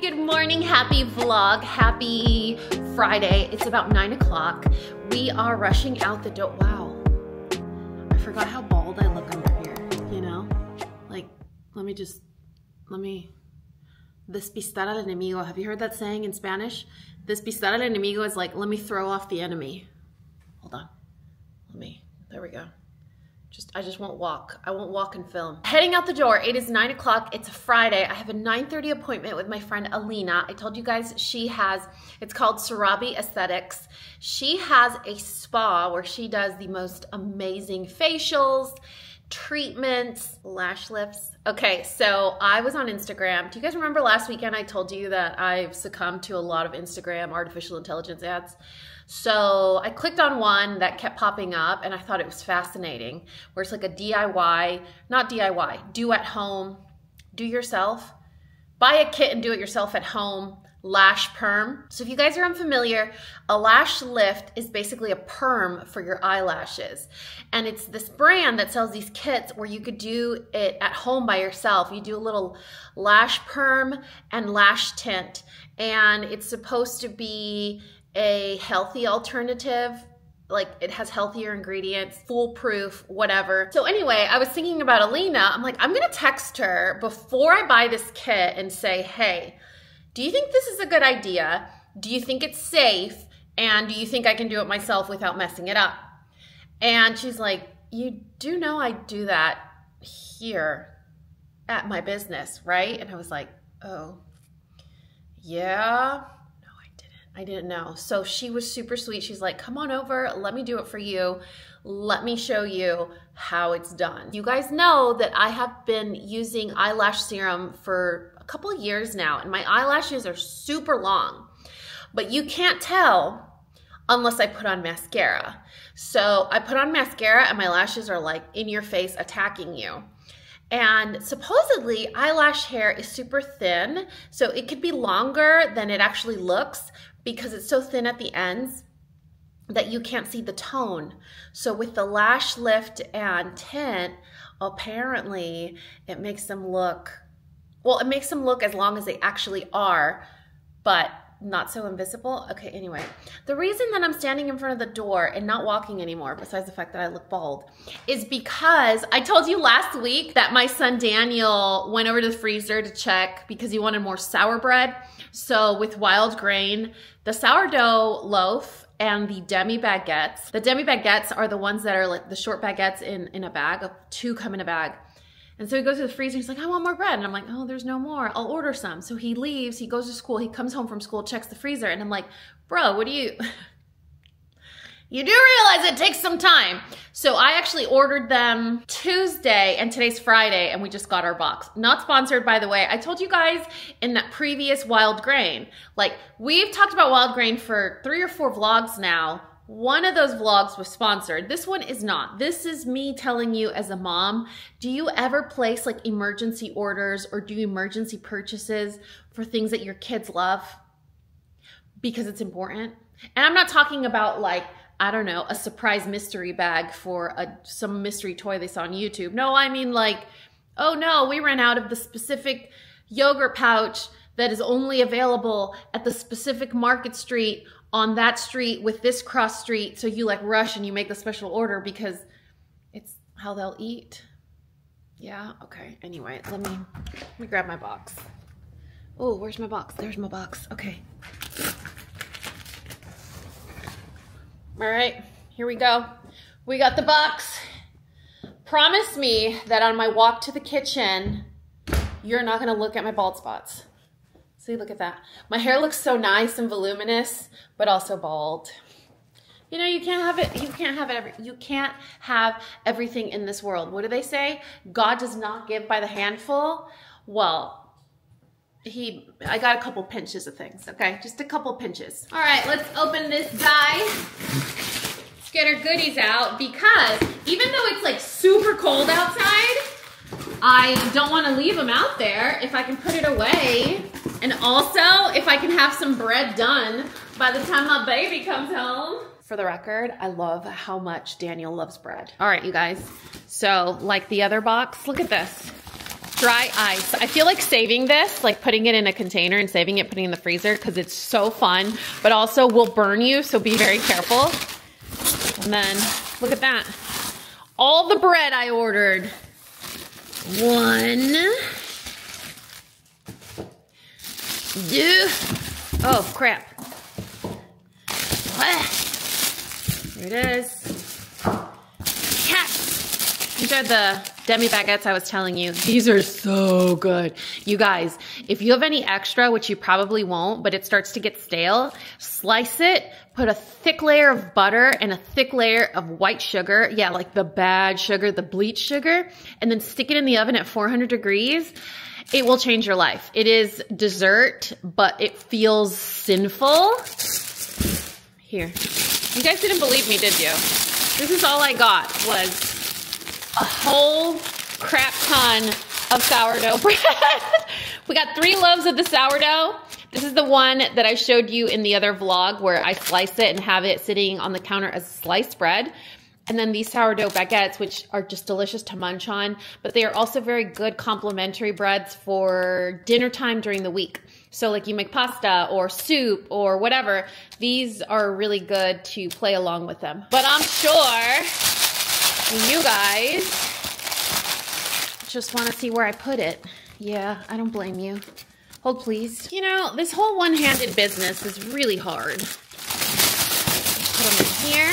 good morning, happy vlog, happy Friday. It's about nine o'clock. We are rushing out the door. Wow, I forgot how bald I look under here, you know? Like, let me just, let me, despistar al enemigo. Have you heard that saying in Spanish? Despistar al enemigo is like, let me throw off the enemy. Hold on, let me, there we go. Just, I just won't walk. I won't walk and film. Heading out the door. It is nine o'clock. It's a Friday. I have a 9.30 appointment with my friend Alina. I told you guys she has, it's called Sarabi Aesthetics. She has a spa where she does the most amazing facials, treatments, lash lifts. Okay, so I was on Instagram. Do you guys remember last weekend I told you that I've succumbed to a lot of Instagram artificial intelligence ads? So I clicked on one that kept popping up and I thought it was fascinating, where it's like a DIY, not DIY, do at home, do yourself, buy a kit and do it yourself at home, lash perm. So if you guys are unfamiliar, a lash lift is basically a perm for your eyelashes. And it's this brand that sells these kits where you could do it at home by yourself. You do a little lash perm and lash tint. And it's supposed to be a healthy alternative like it has healthier ingredients, foolproof, whatever. So anyway, I was thinking about Alina. I'm like, I'm gonna text her before I buy this kit and say, hey, do you think this is a good idea? Do you think it's safe? And do you think I can do it myself without messing it up? And she's like, you do know I do that here at my business, right? And I was like, oh, yeah I didn't know. So she was super sweet. She's like, come on over, let me do it for you. Let me show you how it's done. You guys know that I have been using eyelash serum for a couple years now, and my eyelashes are super long, but you can't tell unless I put on mascara. So I put on mascara and my lashes are like in your face attacking you. And supposedly eyelash hair is super thin, so it could be longer than it actually looks, because it's so thin at the ends that you can't see the tone. So with the lash lift and tint, apparently it makes them look, well, it makes them look as long as they actually are, but not so invisible. Okay, anyway, the reason that I'm standing in front of the door and not walking anymore, besides the fact that I look bald, is because I told you last week that my son Daniel went over to the freezer to check because he wanted more sour bread. So with Wildgrain, the sourdough loaf and the demi baguettes. The demi baguettes are the ones that are like the short baguettes in, in a bag. Two come in a bag. And so he goes to the freezer. He's like, I want more bread. And I'm like, oh, there's no more. I'll order some. So he leaves. He goes to school. He comes home from school, checks the freezer. And I'm like, bro, what do you... You do realize it takes some time. So I actually ordered them Tuesday and today's Friday and we just got our box. Not sponsored by the way. I told you guys in that previous Wildgrain, like we've talked about Wildgrain for three or four vlogs now. One of those vlogs was sponsored. This one is not. This is me telling you as a mom, do you ever place like emergency orders or do emergency purchases for things that your kids love? Because it's important. And I'm not talking about like I don't know, a surprise mystery bag for a, some mystery toy they saw on YouTube. No, I mean like, oh no, we ran out of the specific yogurt pouch that is only available at the specific market street on that street with this cross street. So you like rush and you make the special order because it's how they'll eat. Yeah, okay. Anyway, let me, let me grab my box. Oh, where's my box? There's my box. Okay. All right, here we go. We got the box. Promise me that on my walk to the kitchen, you're not gonna look at my bald spots. See, look at that. My hair looks so nice and voluminous, but also bald. You know, you can't have it, you can't have every, you can't have everything in this world. What do they say? God does not give by the handful. Well, he I got a couple pinches of things, okay? Just a couple pinches. All right, let's open this guy. Let's get our goodies out because even though it's like super cold outside, I don't want to leave them out there if I can put it away. And also, if I can have some bread done by the time my baby comes home. For the record, I love how much Daniel loves bread. All right, you guys. So, like the other box, look at this. dry ice. I feel like saving this, like putting it in a container and saving it, putting it in the freezer because it's so fun, but also will burn you, so be very careful. And then look at that. All the bread I ordered. One. Two. Oh, crap. Here it is. These are the demi baguettes I was telling you. These are so good. You guys, if you have any extra, which you probably won't, but it starts to get stale, slice it, put a thick layer of butter and a thick layer of white sugar. Yeah, like the bad sugar, the bleach sugar, and then stick it in the oven at 400 degrees. It will change your life. It is dessert, but it feels sinful. Here. You guys didn't believe me, did you? This is all I got was a whole crap ton of sourdough bread. we got three loaves of the sourdough. This is the one that I showed you in the other vlog where I slice it and have it sitting on the counter as sliced bread. And then these sourdough baguettes, which are just delicious to munch on, but they are also very good complementary breads for dinner time during the week. So like you make pasta or soup or whatever, these are really good to play along with them. But I'm sure you guys just want to see where I put it. Yeah, I don't blame you. Hold please. You know, this whole one-handed business is really hard. Put them in here.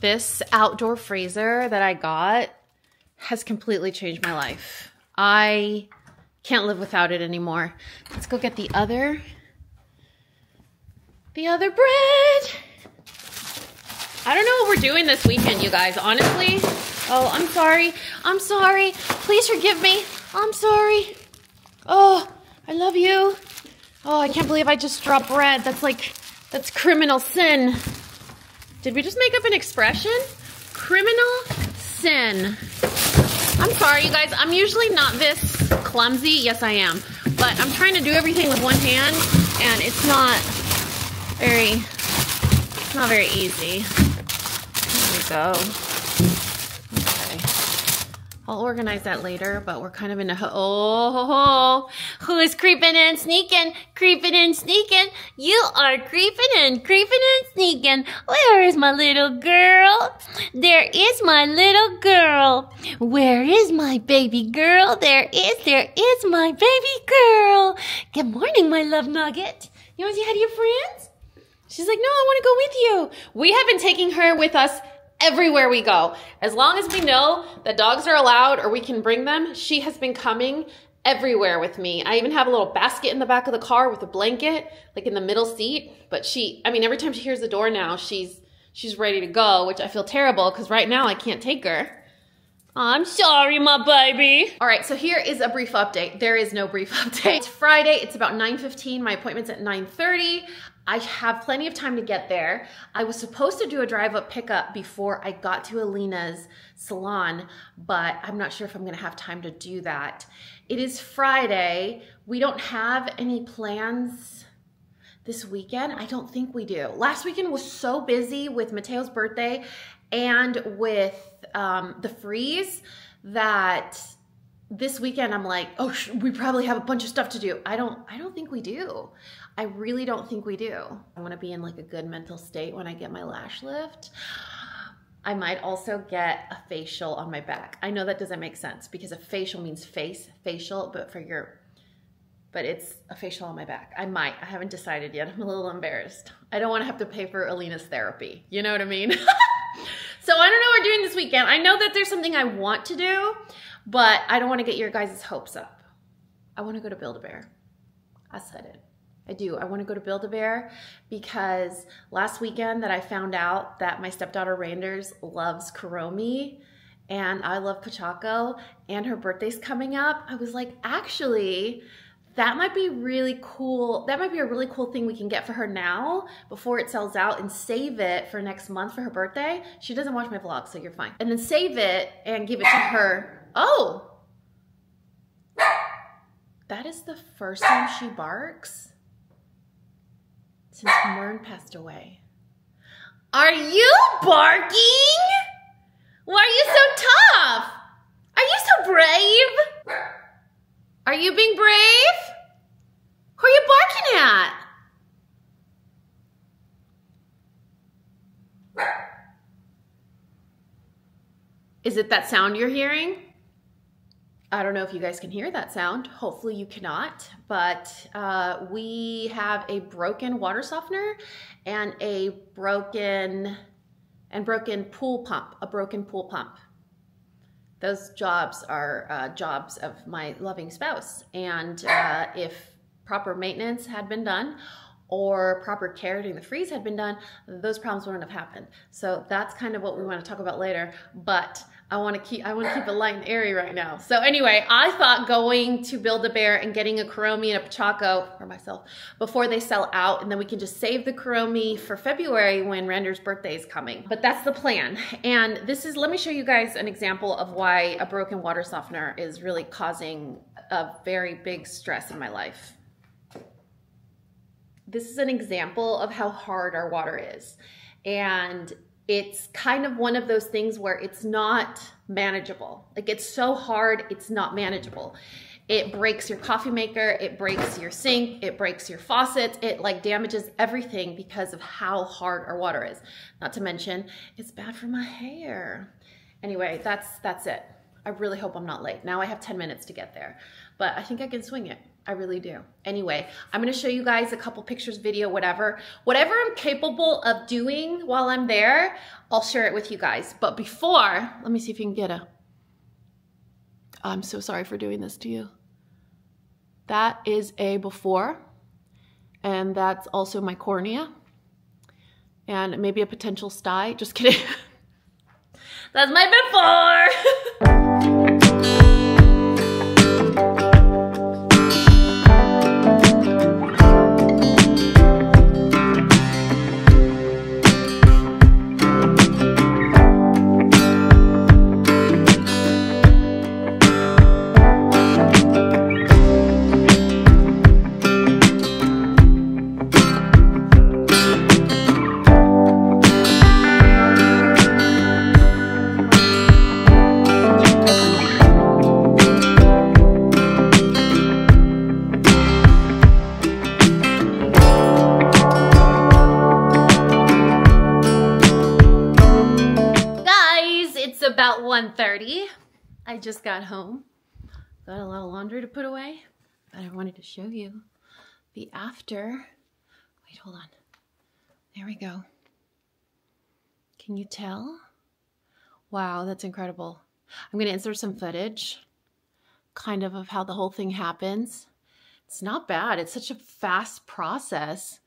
This outdoor freezer that I got has completely changed my life. I can't live without it anymore. Let's go get the other, the other bread. I don't know what we're doing this weekend, you guys, honestly. Oh, I'm sorry. I'm sorry. Please forgive me. I'm sorry. Oh, I love you. Oh, I can't believe I just dropped bread. That's like, that's criminal sin. Did we just make up an expression? Criminal sin. I'm sorry, you guys. I'm usually not this clumsy. Yes, I am. But I'm trying to do everything with one hand, and it's not very, it's not very easy go. Okay. I'll organize that later, but we're kind of in a, oh, who is creeping and sneaking, creeping and sneaking? You are creeping and creeping and sneaking. Where is my little girl? There is my little girl. Where is my baby girl? There is, there is my baby girl. Good morning, my love nugget. You want to say hi to your friends? She's like, no, I want to go with you. We have been taking her with us everywhere we go. As long as we know that dogs are allowed or we can bring them, she has been coming everywhere with me. I even have a little basket in the back of the car with a blanket, like in the middle seat. But she, I mean, every time she hears the door now, she's she's ready to go, which I feel terrible because right now I can't take her. I'm sorry, my baby. All right, so here is a brief update. There is no brief update. It's Friday, it's about 9.15. My appointment's at 9.30. I have plenty of time to get there. I was supposed to do a drive up pickup before I got to Alina's salon, but I'm not sure if I'm gonna have time to do that. It is Friday. We don't have any plans this weekend. I don't think we do. Last weekend was so busy with Mateo's birthday and with um, the freeze that this weekend I'm like, oh, we probably have a bunch of stuff to do. I don't, I don't think we do. I really don't think we do. I wanna be in like a good mental state when I get my lash lift. I might also get a facial on my back. I know that doesn't make sense because a facial means face, facial, but for your, but it's a facial on my back. I might, I haven't decided yet. I'm a little embarrassed. I don't wanna have to pay for Alina's therapy. You know what I mean? so I don't know what we're doing this weekend. I know that there's something I want to do, but I don't wanna get your guys' hopes up. I wanna go to Build-A-Bear. I said it. I do. I want to go to Build-A-Bear because last weekend that I found out that my stepdaughter Randers loves Kuromi and I love Pochacco and her birthday's coming up, I was like, actually, that might be really cool. That might be a really cool thing we can get for her now before it sells out and save it for next month for her birthday. She doesn't watch my vlog, so you're fine. And then save it and give it to her. Oh, that is the first time she barks since Mern passed away. Are you barking? Why are you so tough? Are you so brave. Are you being brave? Who are you barking at? Is it that sound you're hearing? I don't know if you guys can hear that sound. Hopefully you cannot, but uh, we have a broken water softener and a broken and broken pool pump, a broken pool pump. Those jobs are uh, jobs of my loving spouse. And uh, if proper maintenance had been done or proper care during the freeze had been done, those problems wouldn't have happened. So that's kind of what we want to talk about later. But I want to keep I want to keep it light and airy right now. So anyway, I thought going to Build-A-Bear and getting a Kuromi and a Pochacco for myself before they sell out, and then we can just save the Kuromi for February when Rander's birthday is coming. But that's the plan. And this is let me show you guys an example of why a broken water softener is really causing a very big stress in my life. This is an example of how hard our water is. And it's kind of one of those things where it's not manageable. Like it's so hard, it's not manageable. It breaks your coffee maker, it breaks your sink, it breaks your faucets, it like damages everything because of how hard our water is. Not to mention, it's bad for my hair. Anyway, that's that's it. I really hope I'm not late. Now I have 10 minutes to get there, but I think I can swing it. I really do. Anyway, I'm gonna show you guys a couple pictures, video, whatever. Whatever I'm capable of doing while I'm there, I'll share it with you guys. But before, let me see if you can get a, I'm so sorry for doing this to you. That is a before, and that's also my cornea, and maybe a potential sty. Just kidding. that's my before. just got home. Got a lot of laundry to put away, but I wanted to show you the after. Wait, hold on. There we go. Can you tell? Wow, that's incredible. I'm going to insert some footage, kind of of how the whole thing happens. It's not bad. It's such a fast process.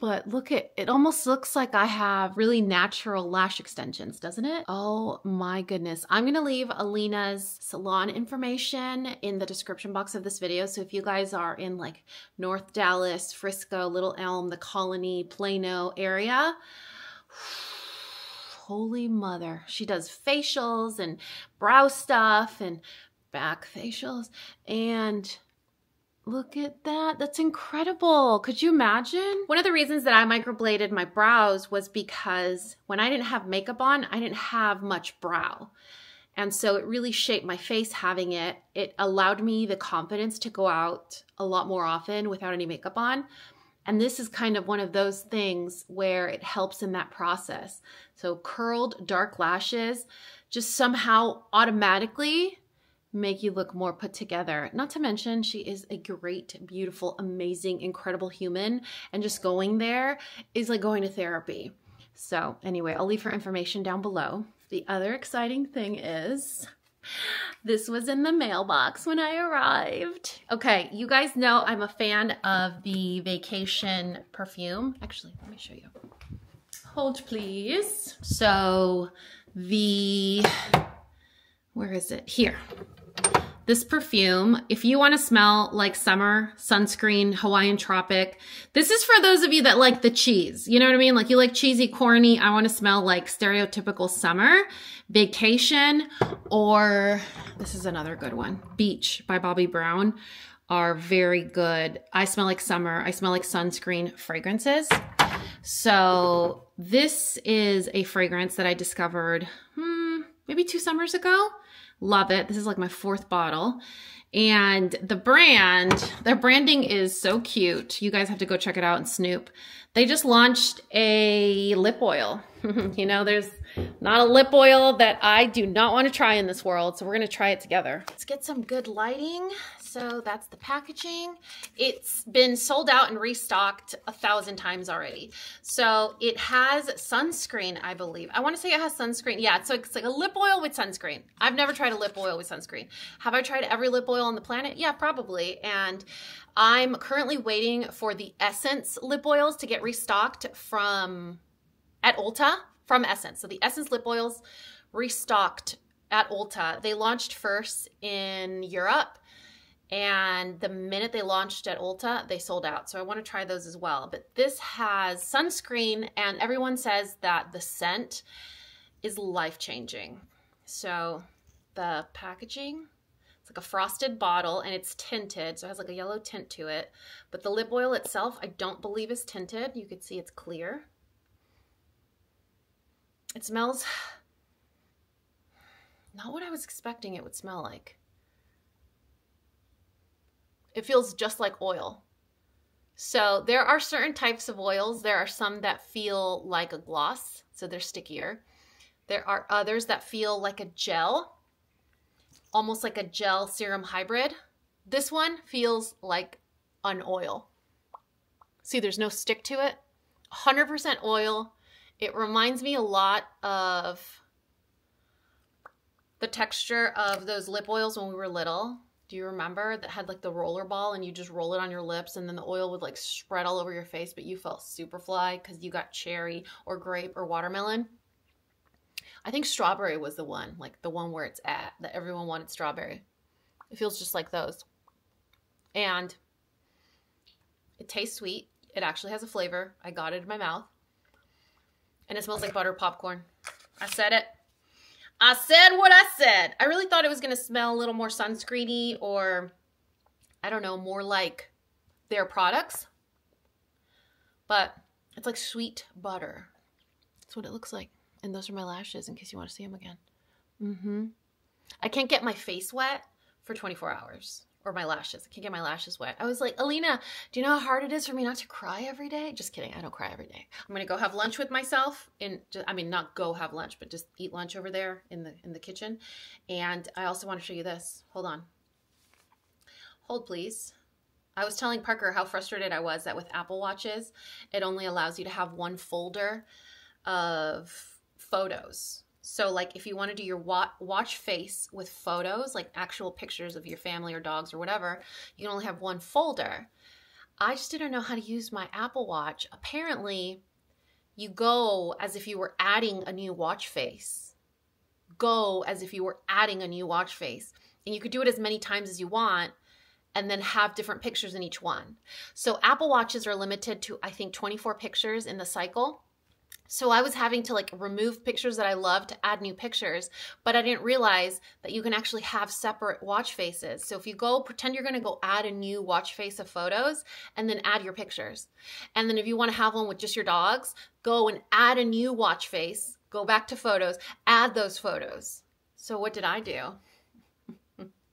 But look at it almost looks like I have really natural lash extensions, doesn't it? Oh my goodness. I'm gonna leave Alina's salon information in the description box of this video. So if you guys are in like North Dallas, Frisco, Little Elm, the Colony, Plano area, holy mother. She does facials and brow stuff and back facials and Look at that. That's incredible. Could you imagine? One of the reasons that I microbladed my brows was because when I didn't have makeup on, I didn't have much brow. And so it really shaped my face having it. It allowed me the confidence to go out a lot more often without any makeup on. And this is kind of one of those things where it helps in that process. So curled dark lashes just somehow automatically make you look more put together. Not to mention, she is a great, beautiful, amazing, incredible human. And just going there is like going to therapy. So, anyway, I'll leave her information down below. The other exciting thing is this was in the mailbox when I arrived. Okay, you guys know I'm a fan of the vacation perfume. Actually, let me show you. Hold, please. So, the, where is it? Here this perfume, if you want to smell like summer, sunscreen, Hawaiian tropic, this is for those of you that like the cheese. You know what I mean? Like you like cheesy, corny. I want to smell like stereotypical summer, vacation, or this is another good one. Beach by Bobbi Brown are very good. I smell like summer. I smell like sunscreen fragrances. So this is a fragrance that I discovered hmm, maybe two summers ago Love it. This is like my fourth bottle. And the brand, their branding is so cute. You guys have to go check it out and snoop. They just launched a lip oil. you know, there's not a lip oil that I do not want to try in this world. So we're going to try it together. Let's get some good lighting. So that's the packaging. It's been sold out and restocked a thousand times already. So it has sunscreen, I believe. I want to say it has sunscreen. Yeah, so it's like a lip oil with sunscreen. I've never tried a lip oil with sunscreen. Have I tried every lip oil on the planet? Yeah, probably. And I'm currently waiting for the Essence lip oils to get restocked from at Ulta from Essence. So the Essence lip oils restocked at Ulta. They launched first in Europe and the minute they launched at Ulta, they sold out. So I want to try those as well. But this has sunscreen, and everyone says that the scent is life changing. So the packaging, it's like a frosted bottle and it's tinted, so it has like a yellow tint to it. But the lip oil itself, I don't believe is tinted. You can see it's clear. It smells not what I was expecting it would smell like. It feels just like oil. So there are certain types of oils. There are some that feel like a gloss, so they're stickier. There are others that feel like a gel, almost like a gel serum hybrid. This one feels like an oil. See, there's no stick to it. 100% oil. It reminds me a lot of the texture of those lip oils when we were little. Do you remember that had like the roller ball and you just roll it on your lips and then the oil would like spread all over your face, but you felt super fly because you got cherry or grape or watermelon? I think strawberry was the one, like the one where it's at, that everyone wanted strawberry. It feels just like those. And it tastes sweet. It actually has a flavor. I got it in my mouth. And it smells like butter popcorn. I said it. I said what I said. I really thought it was going to smell a little more sunscreeny or, I don't know, more like their products. But it's like sweet butter. That's what it looks like. And those are my lashes in case you want to see them again. Mm-hmm. I can't get my face wet for 24 hours or my lashes. I can't get my lashes wet. I was like, Alina, do you know how hard it is for me not to cry every day? Just kidding. I don't cry every day. I'm going to go have lunch with myself and I mean, not go have lunch, but just eat lunch over there in the, in the kitchen. And I also want to show you this. Hold on. Hold please. I was telling Parker how frustrated I was that with Apple Watches, it only allows you to have one folder of photos so like if you want to do your watch face with photos, like actual pictures of your family or dogs or whatever, you can only have one folder. I just didn't know how to use my Apple Watch. Apparently, you go as if you were adding a new watch face. Go as if you were adding a new watch face. And you could do it as many times as you want and then have different pictures in each one. So Apple Watches are limited to I think 24 pictures in the cycle. So I was having to like remove pictures that I love to add new pictures, but I didn't realize that you can actually have separate watch faces. So if you go pretend you're going to go add a new watch face of photos and then add your pictures. And then if you want to have one with just your dogs, go and add a new watch face, go back to photos, add those photos. So what did I do?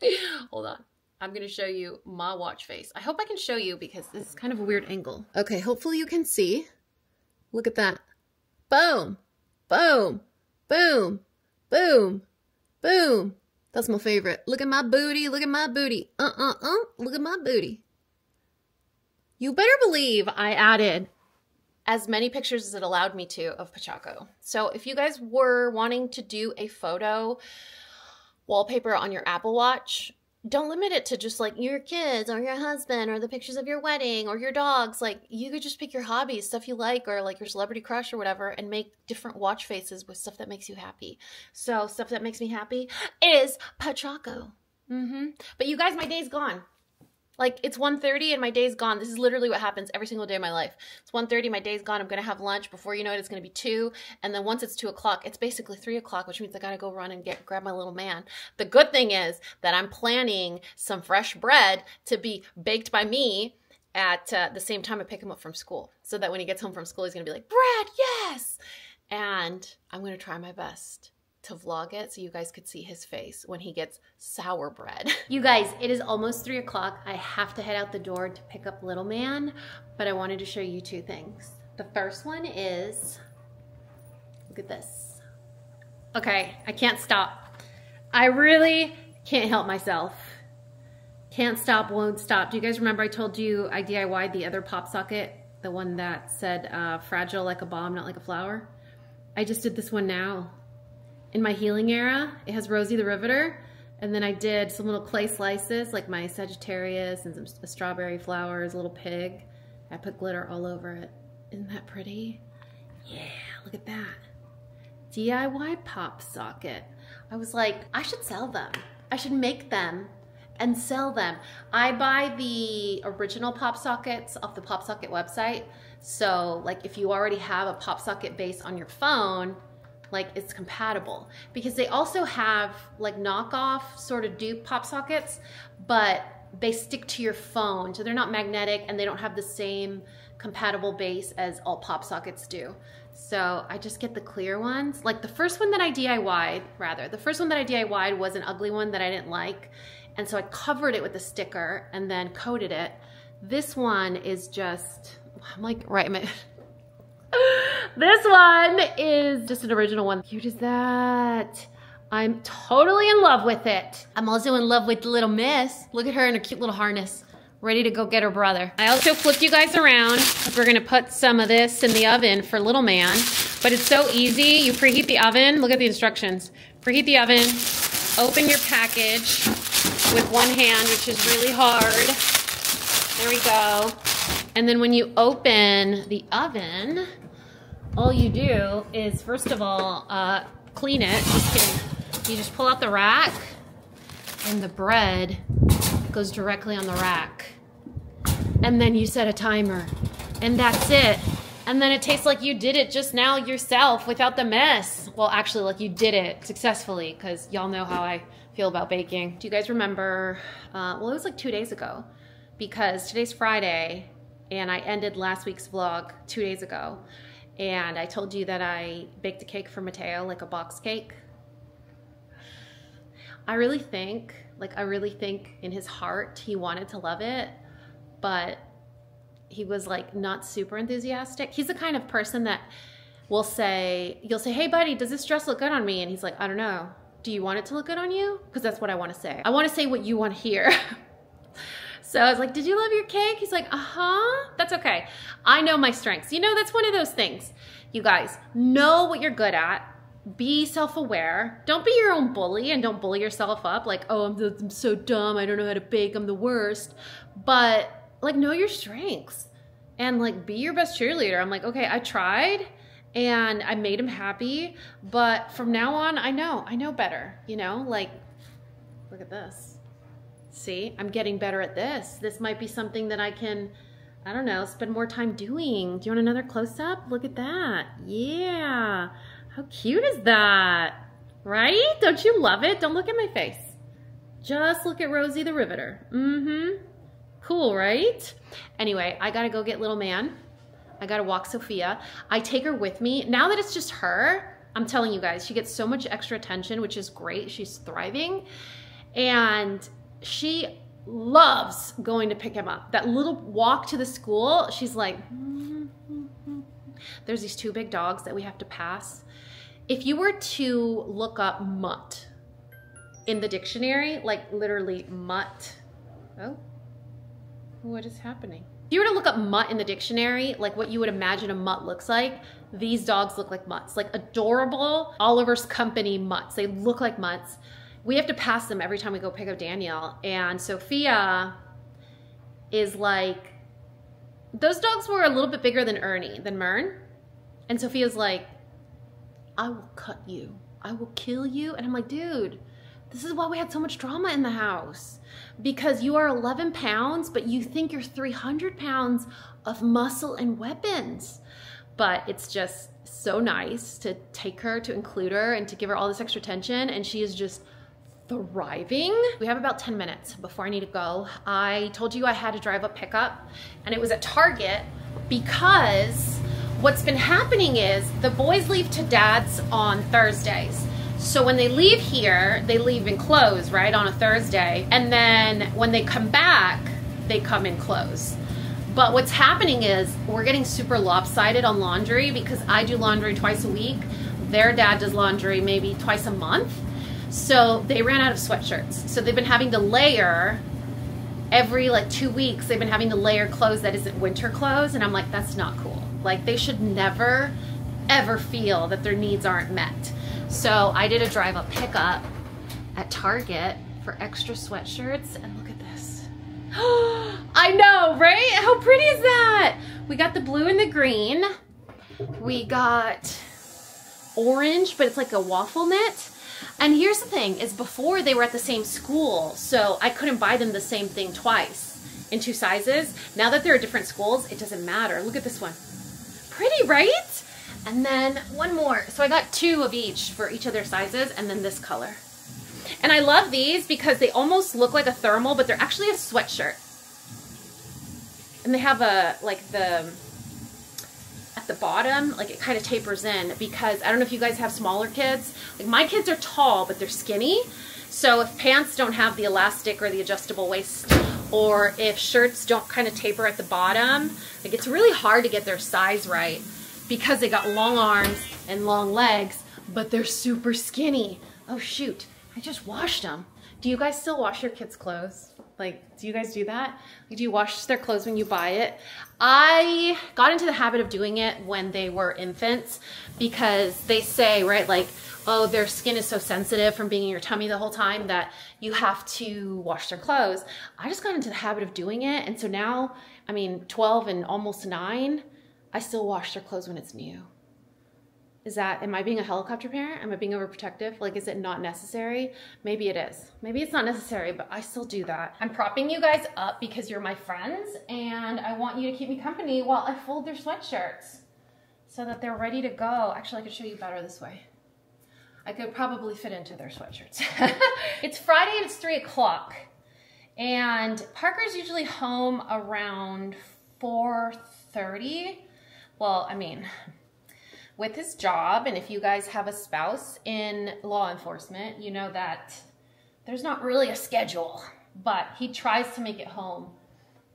Hold on. I'm going to show you my watch face. I hope I can show you because this is kind of a weird angle. Okay, hopefully you can see. Look at that. Boom, boom, boom, boom, boom. That's my favorite. Look at my booty. Look at my booty. Uh, uh, uh. Look at my booty. You better believe I added as many pictures as it allowed me to of Pochacco. So if you guys were wanting to do a photo wallpaper on your Apple Watch, don't limit it to just like your kids or your husband or the pictures of your wedding or your dogs. Like you could just pick your hobbies, stuff you like, or like your celebrity crush or whatever, and make different watch faces with stuff that makes you happy. So stuff that makes me happy is Pochacco. Mm-hmm. But you guys, my day's gone. Like it's 1.30 and my day's gone. This is literally what happens every single day of my life. It's 1.30, my day's gone. I'm gonna have lunch. Before you know it, it's gonna be two. And then once it's two o'clock, it's basically three o'clock, which means I gotta go run and get grab my little man. The good thing is that I'm planning some fresh bread to be baked by me at uh, the same time I pick him up from school. So that when he gets home from school, he's gonna be like, bread, yes! And I'm gonna try my best to vlog it so you guys could see his face when he gets sour bread. you guys, it is almost three o'clock. I have to head out the door to pick up little man, but I wanted to show you two things. The first one is, look at this. Okay, I can't stop. I really can't help myself. Can't stop, won't stop. Do you guys remember I told you I DIY'd the other pop socket? The one that said uh, fragile like a bomb, not like a flower? I just did this one now. In my healing era, it has Rosie the Riveter. And then I did some little clay slices, like my Sagittarius and some strawberry flowers, a little pig. I put glitter all over it. Isn't that pretty? Yeah, look at that. DIY pop socket. I was like, I should sell them. I should make them and sell them. I buy the original pop sockets off the pop socket website. So like if you already have a pop socket base on your phone, like it's compatible because they also have like knockoff sort of dupe pop sockets, but they stick to your phone. So they're not magnetic and they don't have the same compatible base as all pop sockets do. So I just get the clear ones. Like the first one that I DIY'd, rather, the first one that I DIY'd was an ugly one that I didn't like. And so I covered it with a sticker and then coated it. This one is just, I'm like, right, this one is just an original one. Cute as that. I'm totally in love with it. I'm also in love with little miss. Look at her in her cute little harness, ready to go get her brother. I also flipped you guys around. We're gonna put some of this in the oven for little man, but it's so easy. You preheat the oven. Look at the instructions. Preheat the oven, open your package with one hand, which is really hard. There we go. And then when you open the oven, all you do is, first of all, uh, clean it. Just. You just pull out the rack and the bread goes directly on the rack. And then you set a timer and that's it. And then it tastes like you did it just now yourself without the mess. Well, actually, like you did it successfully because y'all know how I feel about baking. Do you guys remember? Uh, well, it was like two days ago because today's Friday and I ended last week's vlog two days ago. And I told you that I baked a cake for Mateo, like a box cake. I really think, like I really think in his heart he wanted to love it, but he was like not super enthusiastic. He's the kind of person that will say, you'll say, hey buddy, does this dress look good on me? And he's like, I don't know. Do you want it to look good on you? Because that's what I want to say. I want to say what you want to hear. So I was like, did you love your cake? He's like, uh-huh, that's okay. I know my strengths. You know, that's one of those things. You guys, know what you're good at. Be self-aware. Don't be your own bully and don't bully yourself up like, oh, I'm, I'm so dumb. I don't know how to bake. I'm the worst. But like, know your strengths and like be your best cheerleader. I'm like, okay, I tried and I made him happy, but from now on, I know, I know better, you know, like, look at this see, I'm getting better at this. This might be something that I can, I don't know, spend more time doing. Do you want another close-up? Look at that. Yeah. How cute is that? Right? Don't you love it? Don't look at my face. Just look at Rosie the Riveter. Mm-hmm. Cool, right? Anyway, I gotta go get little man. I gotta walk Sophia. I take her with me. Now that it's just her, I'm telling you guys, she gets so much extra attention, which is great. She's thriving. And she loves going to pick him up. That little walk to the school, she's like, there's these two big dogs that we have to pass. If you were to look up mutt in the dictionary, like literally mutt, oh, what is happening? If you were to look up mutt in the dictionary, like what you would imagine a mutt looks like, these dogs look like mutts, like adorable Oliver's Company mutts. They look like mutts we have to pass them every time we go pick up Daniel. And Sophia is like, those dogs were a little bit bigger than Ernie, than Mern. And Sophia's like, I will cut you. I will kill you. And I'm like, dude, this is why we had so much drama in the house. Because you are 11 pounds, but you think you're 300 pounds of muscle and weapons. But it's just so nice to take her, to include her, and to give her all this extra attention. And she is just thriving. We have about 10 minutes before I need to go. I told you I had to drive up pickup and it was at Target because what's been happening is the boys leave to dad's on Thursdays. So when they leave here, they leave in clothes, right, on a Thursday. And then when they come back, they come in clothes. But what's happening is we're getting super lopsided on laundry because I do laundry twice a week. Their dad does laundry maybe twice a month. So they ran out of sweatshirts. So they've been having to layer every like two weeks. They've been having to layer clothes that isn't winter clothes. And I'm like, that's not cool. Like they should never, ever feel that their needs aren't met. So I did a drive up pickup at Target for extra sweatshirts. And look at this. I know, right? How pretty is that? We got the blue and the green. We got orange, but it's like a waffle knit. And here's the thing is before they were at the same school, so I couldn't buy them the same thing twice in two sizes. Now that they're at different schools, it doesn't matter. Look at this one. Pretty, right? And then one more. So I got two of each for each of their sizes and then this color. And I love these because they almost look like a thermal, but they're actually a sweatshirt. And they have a, like the, at the bottom, like it kind of tapers in because I don't know if you guys have smaller kids. Like my kids are tall, but they're skinny. So if pants don't have the elastic or the adjustable waist, or if shirts don't kind of taper at the bottom, like it's really hard to get their size right because they got long arms and long legs, but they're super skinny. Oh shoot, I just washed them. Do you guys still wash your kids' clothes? Like, do you guys do that? do you wash their clothes when you buy it? I got into the habit of doing it when they were infants because they say, right, like, oh, their skin is so sensitive from being in your tummy the whole time that you have to wash their clothes. I just got into the habit of doing it. And so now, I mean, 12 and almost nine, I still wash their clothes when it's new. Is that, am I being a helicopter parent? Am I being overprotective? Like, is it not necessary? Maybe it is. Maybe it's not necessary, but I still do that. I'm propping you guys up because you're my friends and I want you to keep me company while I fold their sweatshirts so that they're ready to go. Actually, I could show you better this way. I could probably fit into their sweatshirts. it's Friday and it's three o'clock. And Parker's usually home around 4.30. Well, I mean, with his job, and if you guys have a spouse in law enforcement, you know that there's not really a schedule, but he tries to make it home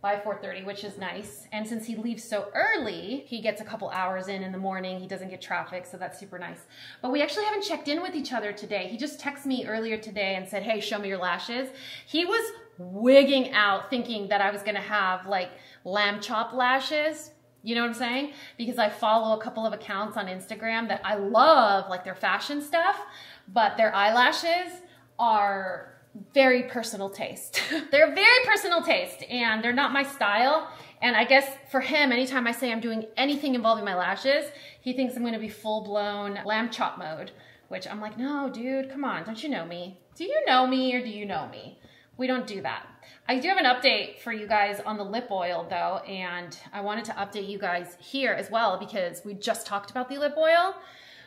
by 4.30, which is nice. And since he leaves so early, he gets a couple hours in in the morning. He doesn't get traffic, so that's super nice. But we actually haven't checked in with each other today. He just texted me earlier today and said, hey, show me your lashes. He was wigging out thinking that I was gonna have like lamb chop lashes you know what I'm saying? Because I follow a couple of accounts on Instagram that I love, like their fashion stuff, but their eyelashes are very personal taste. they're very personal taste and they're not my style. And I guess for him, anytime I say I'm doing anything involving my lashes, he thinks I'm gonna be full blown lamb chop mode, which I'm like, no, dude, come on, don't you know me? Do you know me or do you know me? We don't do that. I do have an update for you guys on the lip oil though, and I wanted to update you guys here as well because we just talked about the lip oil.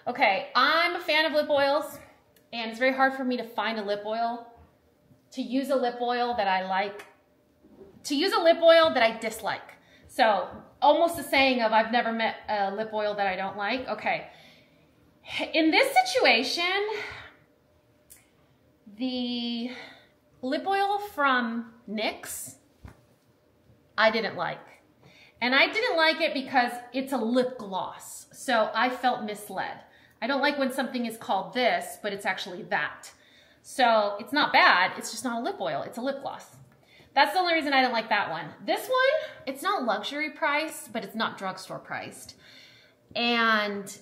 Okay, I'm a fan of lip oils, and it's very hard for me to find a lip oil, to use a lip oil that I like, to use a lip oil that I dislike. So almost the saying of I've never met a lip oil that I don't like. Okay, in this situation, the lip oil from NYX, I didn't like. And I didn't like it because it's a lip gloss. So I felt misled. I don't like when something is called this, but it's actually that. So it's not bad, it's just not a lip oil, it's a lip gloss. That's the only reason I didn't like that one. This one, it's not luxury priced, but it's not drugstore priced. And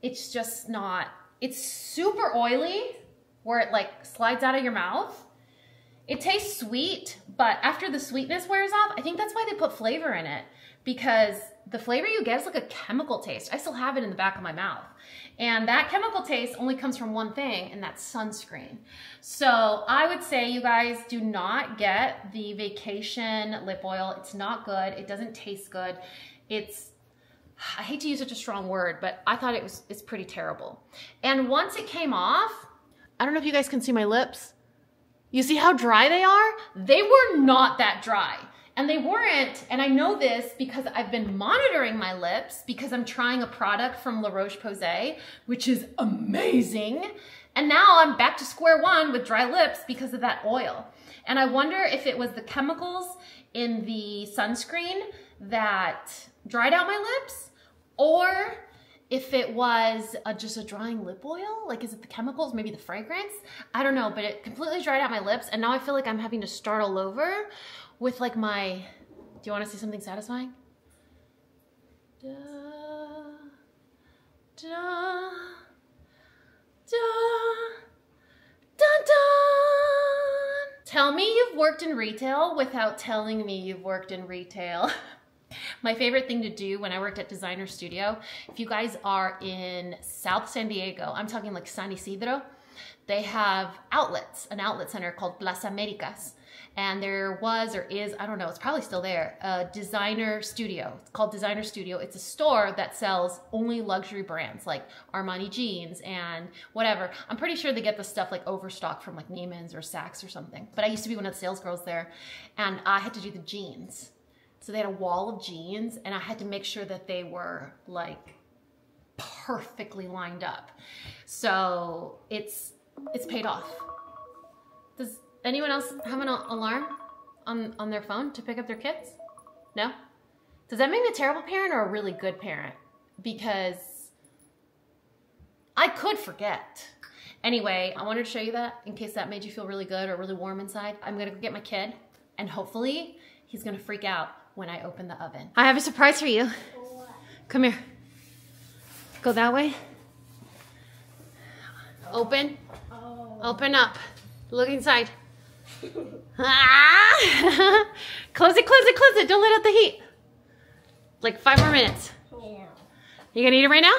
it's just not, it's super oily where it like slides out of your mouth it tastes sweet, but after the sweetness wears off, I think that's why they put flavor in it because the flavor you get is like a chemical taste. I still have it in the back of my mouth. And that chemical taste only comes from one thing, and that's sunscreen. So I would say you guys do not get the vacation lip oil. It's not good. It doesn't taste good. It's, I hate to use such a strong word, but I thought it was, it's pretty terrible. And once it came off, I don't know if you guys can see my lips. You see how dry they are? They were not that dry. And they weren't, and I know this because I've been monitoring my lips because I'm trying a product from La Roche-Posay, which is amazing. And now I'm back to square one with dry lips because of that oil. And I wonder if it was the chemicals in the sunscreen that dried out my lips or if it was a, just a drying lip oil, like is it the chemicals, maybe the fragrance? I don't know, but it completely dried out my lips and now I feel like I'm having to start all over with like my, do you wanna see something satisfying? Da, da, da, dun, dun. Tell me you've worked in retail without telling me you've worked in retail. My favorite thing to do when I worked at Designer Studio, if you guys are in South San Diego, I'm talking like San Ysidro, they have outlets, an outlet center called Plaza Americas. And there was or is, I don't know, it's probably still there, a designer studio. It's called Designer Studio. It's a store that sells only luxury brands like Armani jeans and whatever. I'm pretty sure they get the stuff like overstock from like Neiman's or Saks or something. But I used to be one of the sales girls there and I had to do the jeans. So they had a wall of jeans and I had to make sure that they were like perfectly lined up. So it's it's paid off. Does anyone else have an alarm on, on their phone to pick up their kids? No? Does that make me a terrible parent or a really good parent? Because I could forget. Anyway, I wanted to show you that in case that made you feel really good or really warm inside. I'm gonna go get my kid and hopefully he's gonna freak out when I open the oven. I have a surprise for you. Come here. Go that way. Open. Oh. Open up. Look inside. ah! close it, close it, close it. Don't let out the heat. Like five more minutes. Yeah. You gonna eat it right now?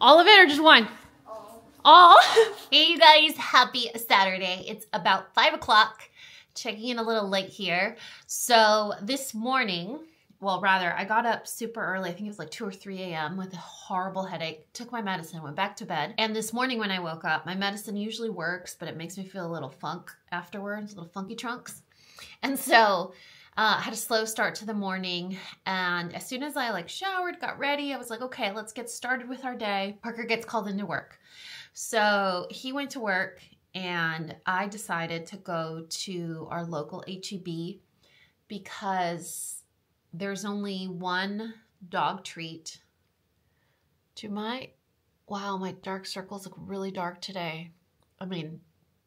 All of it or just one? All. All? hey you guys, happy Saturday. It's about five o'clock checking in a little late here. So this morning, well, rather, I got up super early. I think it was like 2 or 3 a.m. with a horrible headache. Took my medicine, went back to bed. And this morning when I woke up, my medicine usually works, but it makes me feel a little funk afterwards, little funky trunks. And so uh, I had a slow start to the morning. And as soon as I like showered, got ready, I was like, okay, let's get started with our day. Parker gets called into work. So he went to work and I decided to go to our local HEB because there's only one dog treat. To my, wow, my dark circles look really dark today. I mean,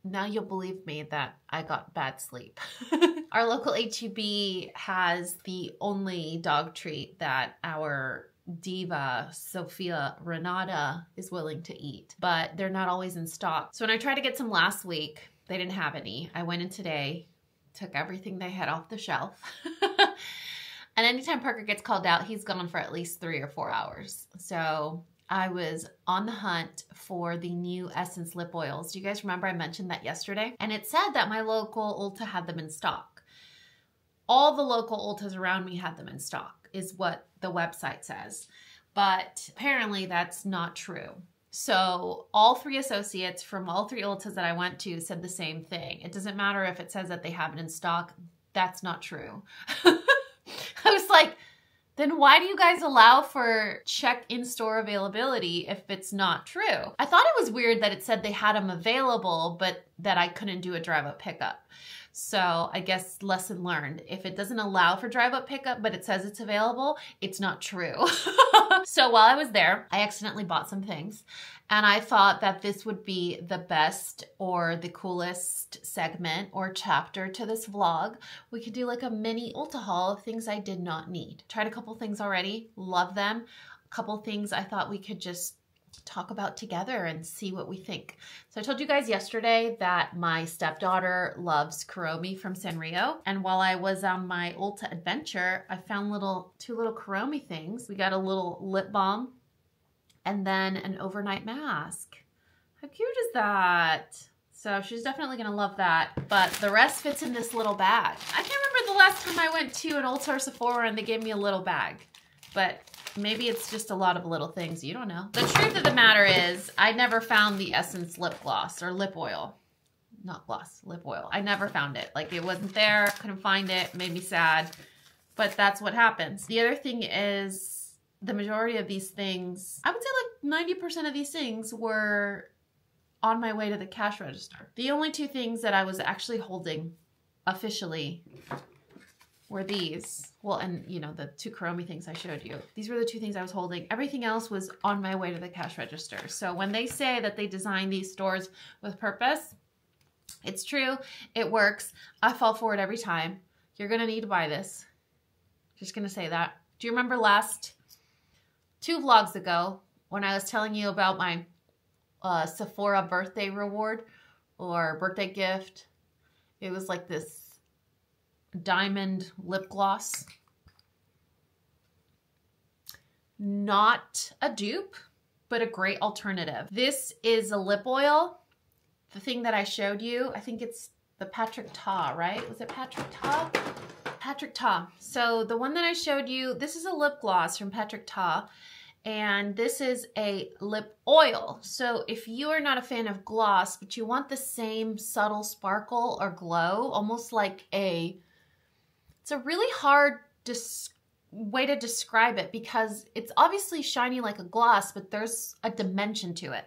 now you'll believe me that I got bad sleep. our local HEB has the only dog treat that our diva Sophia Renata is willing to eat, but they're not always in stock. So when I tried to get some last week, they didn't have any. I went in today, took everything they had off the shelf. and anytime Parker gets called out, he's gone for at least three or four hours. So I was on the hunt for the new Essence lip oils. Do you guys remember I mentioned that yesterday? And it said that my local Ulta had them in stock. All the local Ultas around me had them in stock is what the website says. But apparently that's not true. So all three associates from all three Ultas that I went to said the same thing. It doesn't matter if it says that they have it in stock. That's not true. I was like, then why do you guys allow for check in-store availability if it's not true? I thought it was weird that it said they had them available, but that I couldn't do a drive-up pickup. So I guess lesson learned. If it doesn't allow for drive up pickup, but it says it's available, it's not true. so while I was there, I accidentally bought some things and I thought that this would be the best or the coolest segment or chapter to this vlog. We could do like a mini Ulta haul of things I did not need. Tried a couple things already, love them. A couple things I thought we could just talk about together and see what we think. So I told you guys yesterday that my stepdaughter loves Kuromi from Sanrio. And while I was on my Ulta adventure, I found little two little Kuromi things. We got a little lip balm and then an overnight mask. How cute is that? So she's definitely gonna love that. But the rest fits in this little bag. I can't remember the last time I went to an Ulta or Sephora and they gave me a little bag. But Maybe it's just a lot of little things. You don't know. The truth of the matter is I never found the Essence lip gloss or lip oil. not gloss, lip oil. I never found it. Like it wasn't there, couldn't find it, made me sad. But that's what happens. The other thing is the majority of these things, I would say like 90% of these things were on my way to the cash register. The only two things that I was actually holding officially were these. Well, and you know, the two Kuromi things I showed you. These were the two things I was holding. Everything else was on my way to the cash register. So when they say that they design these stores with purpose, it's true. It works. I fall for it every time. You're going to need to buy this. Just going to say that. Do you remember last two vlogs ago when I was telling you about my uh, Sephora birthday reward or birthday gift? It was like this diamond lip gloss. Not a dupe, but a great alternative. This is a lip oil. The thing that I showed you, I think it's the Patrick Ta, right? Was it Patrick Ta? Patrick Ta. So the one that I showed you, this is a lip gloss from Patrick Ta and this is a lip oil. So if you are not a fan of gloss, but you want the same subtle sparkle or glow, almost like a it's a really hard way to describe it because it's obviously shiny like a gloss, but there's a dimension to it.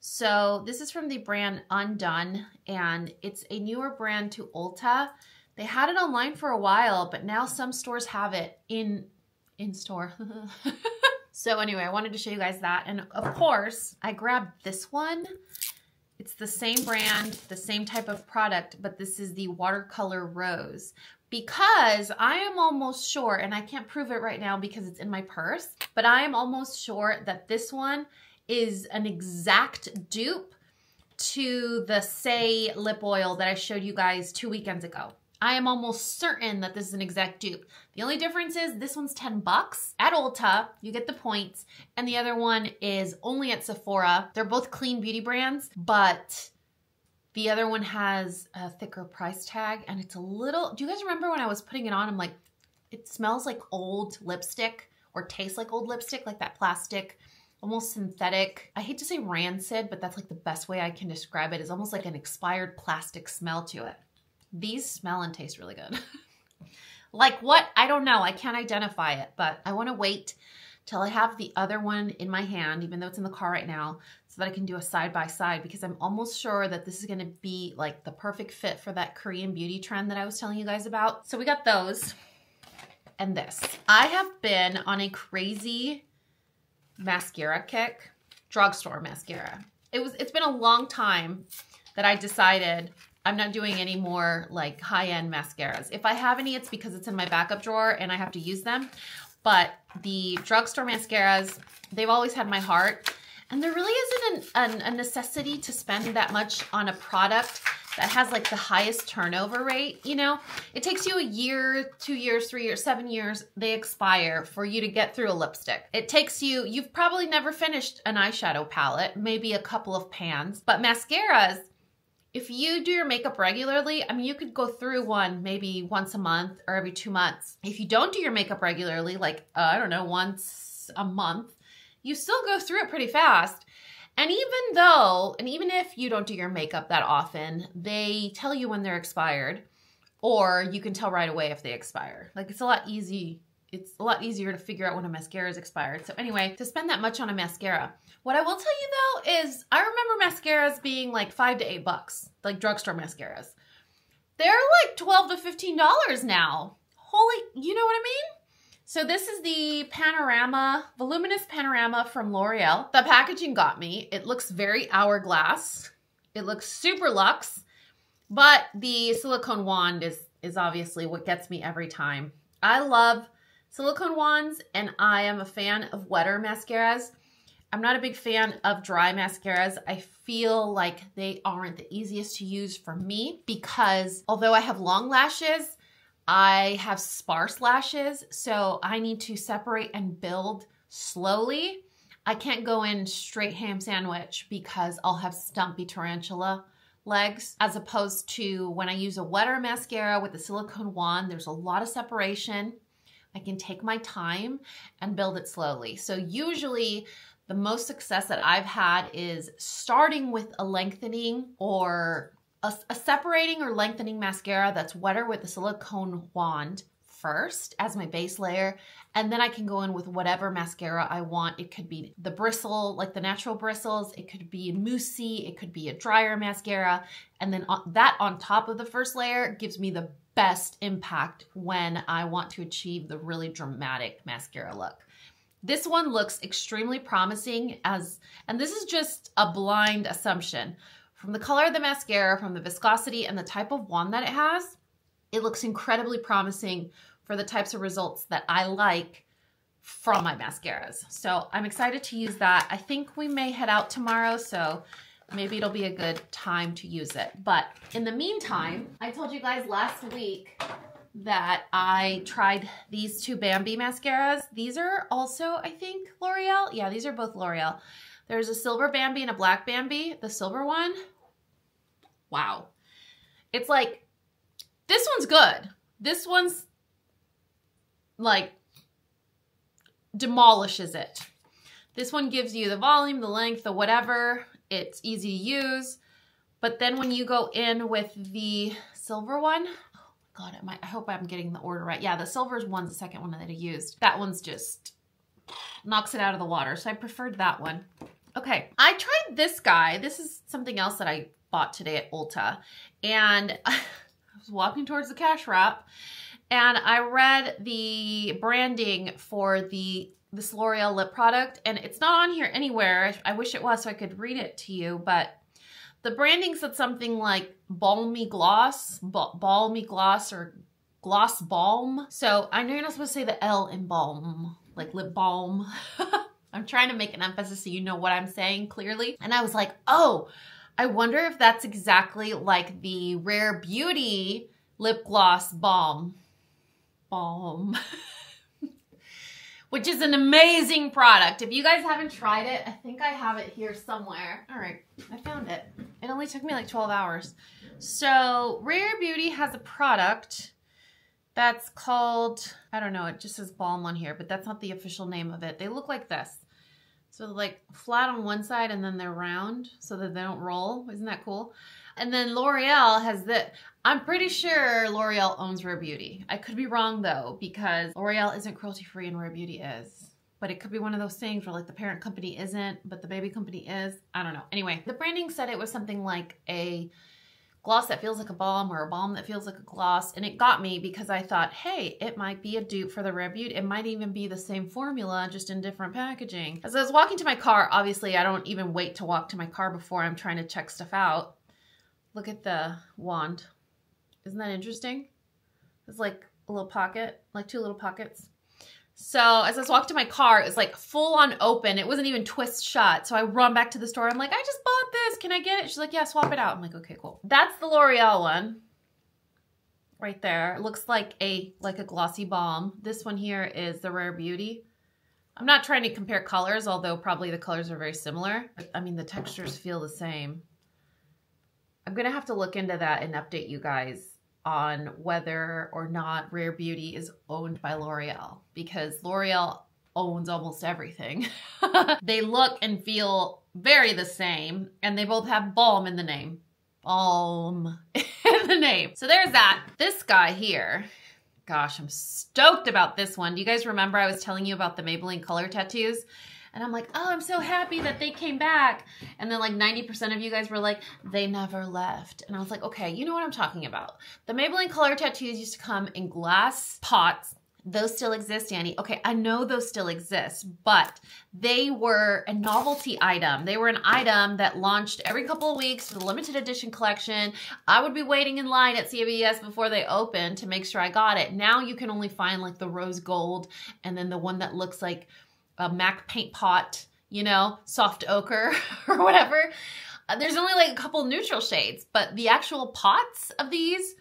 So this is from the brand Undone, and it's a newer brand to Ulta. They had it online for a while, but now some stores have it in in store. so anyway, I wanted to show you guys that. And of course, I grabbed this one. It's the same brand, the same type of product, but this is the Watercolor Rose because I am almost sure, and I can't prove it right now because it's in my purse, but I am almost sure that this one is an exact dupe to the Saie lip oil that I showed you guys two weekends ago. I am almost certain that this is an exact dupe. The only difference is this one's 10 bucks at Ulta, you get the points, and the other one is only at Sephora. They're both clean beauty brands, but the other one has a thicker price tag and it's a little, do you guys remember when I was putting it on, I'm like, it smells like old lipstick or tastes like old lipstick, like that plastic, almost synthetic. I hate to say rancid, but that's like the best way I can describe it. It's almost like an expired plastic smell to it. These smell and taste really good. like what? I don't know. I can't identify it, but I want to wait till I have the other one in my hand, even though it's in the car right now, so that I can do a side by side because I'm almost sure that this is gonna be like the perfect fit for that Korean beauty trend that I was telling you guys about. So we got those and this. I have been on a crazy mascara kick, drugstore mascara. It was, it's been a long time that I decided I'm not doing any more like high-end mascaras. If I have any, it's because it's in my backup drawer and I have to use them. But the drugstore mascaras, they've always had my heart. And there really isn't an, an, a necessity to spend that much on a product that has like the highest turnover rate, you know? It takes you a year, two years, three years, seven years, they expire for you to get through a lipstick. It takes you, you've probably never finished an eyeshadow palette, maybe a couple of pans, but mascaras, if you do your makeup regularly, I mean, you could go through one maybe once a month or every two months. If you don't do your makeup regularly, like, uh, I don't know, once a month, you still go through it pretty fast. And even though, and even if you don't do your makeup that often, they tell you when they're expired, or you can tell right away if they expire. Like it's a lot easy it's a lot easier to figure out when a mascara is expired. So anyway, to spend that much on a mascara. What I will tell you though is I remember mascaras being like five to eight bucks, like drugstore mascaras. They're like 12 to $15 now. Holy, you know what I mean? So this is the Panorama, Voluminous Panorama from L'Oreal. The packaging got me. It looks very hourglass. It looks super luxe, but the silicone wand is, is obviously what gets me every time. I love silicone wands and I am a fan of wetter mascaras. I'm not a big fan of dry mascaras. I feel like they aren't the easiest to use for me because although I have long lashes, I have sparse lashes, so I need to separate and build slowly. I can't go in straight ham sandwich because I'll have stumpy tarantula legs as opposed to when I use a wetter mascara with a silicone wand, there's a lot of separation. I can take my time and build it slowly. So usually the most success that I've had is starting with a lengthening or a, a separating or lengthening mascara that's wetter with the silicone wand first as my base layer and then I can go in with whatever mascara I want. It could be the bristle, like the natural bristles. It could be moussey. It could be a drier mascara. And then on, that on top of the first layer gives me the best impact when I want to achieve the really dramatic mascara look. This one looks extremely promising as, and this is just a blind assumption. From the color of the mascara, from the viscosity and the type of wand that it has, it looks incredibly promising for the types of results that I like from my mascaras. So I'm excited to use that. I think we may head out tomorrow, so maybe it'll be a good time to use it. But in the meantime, I told you guys last week that I tried these two Bambi mascaras. These are also, I think, L'Oreal. Yeah, these are both L'Oreal. There's a silver Bambi and a black Bambi. The silver one, wow. It's like, this one's good. This one's like demolishes it. This one gives you the volume, the length, the whatever. It's easy to use. But then when you go in with the silver one, oh God, I, might, I hope I'm getting the order right. Yeah, the silver one's the second one that I used. That one's just knocks it out of the water. So I preferred that one. Okay, I tried this guy. This is something else that I bought today at Ulta. And I was walking towards the cash wrap and I read the branding for the this L'Oreal lip product and it's not on here anywhere. I wish it was so I could read it to you, but the branding said something like balmy gloss, balmy gloss or gloss balm. So I know you're not supposed to say the L in balm, like lip balm. I'm trying to make an emphasis so you know what I'm saying clearly. And I was like, oh, I wonder if that's exactly like the Rare Beauty lip gloss balm balm. Which is an amazing product. If you guys haven't tried it, I think I have it here somewhere. All right, I found it. It only took me like 12 hours. So Rare Beauty has a product that's called, I don't know, it just says balm on here, but that's not the official name of it. They look like this. So like flat on one side and then they're round so that they don't roll. Isn't that cool? And then L'Oreal has that. I'm pretty sure L'Oreal owns Rare Beauty. I could be wrong though, because L'Oreal isn't cruelty free and Rare Beauty is. But it could be one of those things where like the parent company isn't, but the baby company is. I don't know. Anyway, the branding said it was something like a gloss that feels like a balm or a balm that feels like a gloss. And it got me because I thought, hey, it might be a dupe for the Rare. It might even be the same formula, just in different packaging. As I was walking to my car, obviously I don't even wait to walk to my car before I'm trying to check stuff out. Look at the wand. Isn't that interesting? It's like a little pocket, like two little pockets. So as I was walking to my car, it was like full on open. It wasn't even twist shut. So I run back to the store. I'm like, I just bought this. Can I get it? She's like, yeah, swap it out. I'm like, okay, cool. That's the L'Oreal one right there. It looks like a like a glossy balm. This one here is the Rare Beauty. I'm not trying to compare colors, although probably the colors are very similar. I mean, the textures feel the same. I'm going to have to look into that and update you guys on whether or not Rare Beauty is owned by L'Oreal because L'Oreal owns almost everything. they look and feel very the same and they both have balm in the name. Balm in the name. So there's that. This guy here, gosh, I'm stoked about this one. Do you guys remember I was telling you about the Maybelline color tattoos? And I'm like, oh, I'm so happy that they came back. And then like 90% of you guys were like, they never left. And I was like, okay, you know what I'm talking about. The Maybelline color tattoos used to come in glass pots those still exist, Dani. Okay, I know those still exist, but they were a novelty item. They were an item that launched every couple of weeks for the limited edition collection. I would be waiting in line at CVS before they opened to make sure I got it. Now you can only find like the rose gold and then the one that looks like a MAC paint pot, you know, soft ochre or whatever. Uh, there's only like a couple neutral shades, but the actual pots of these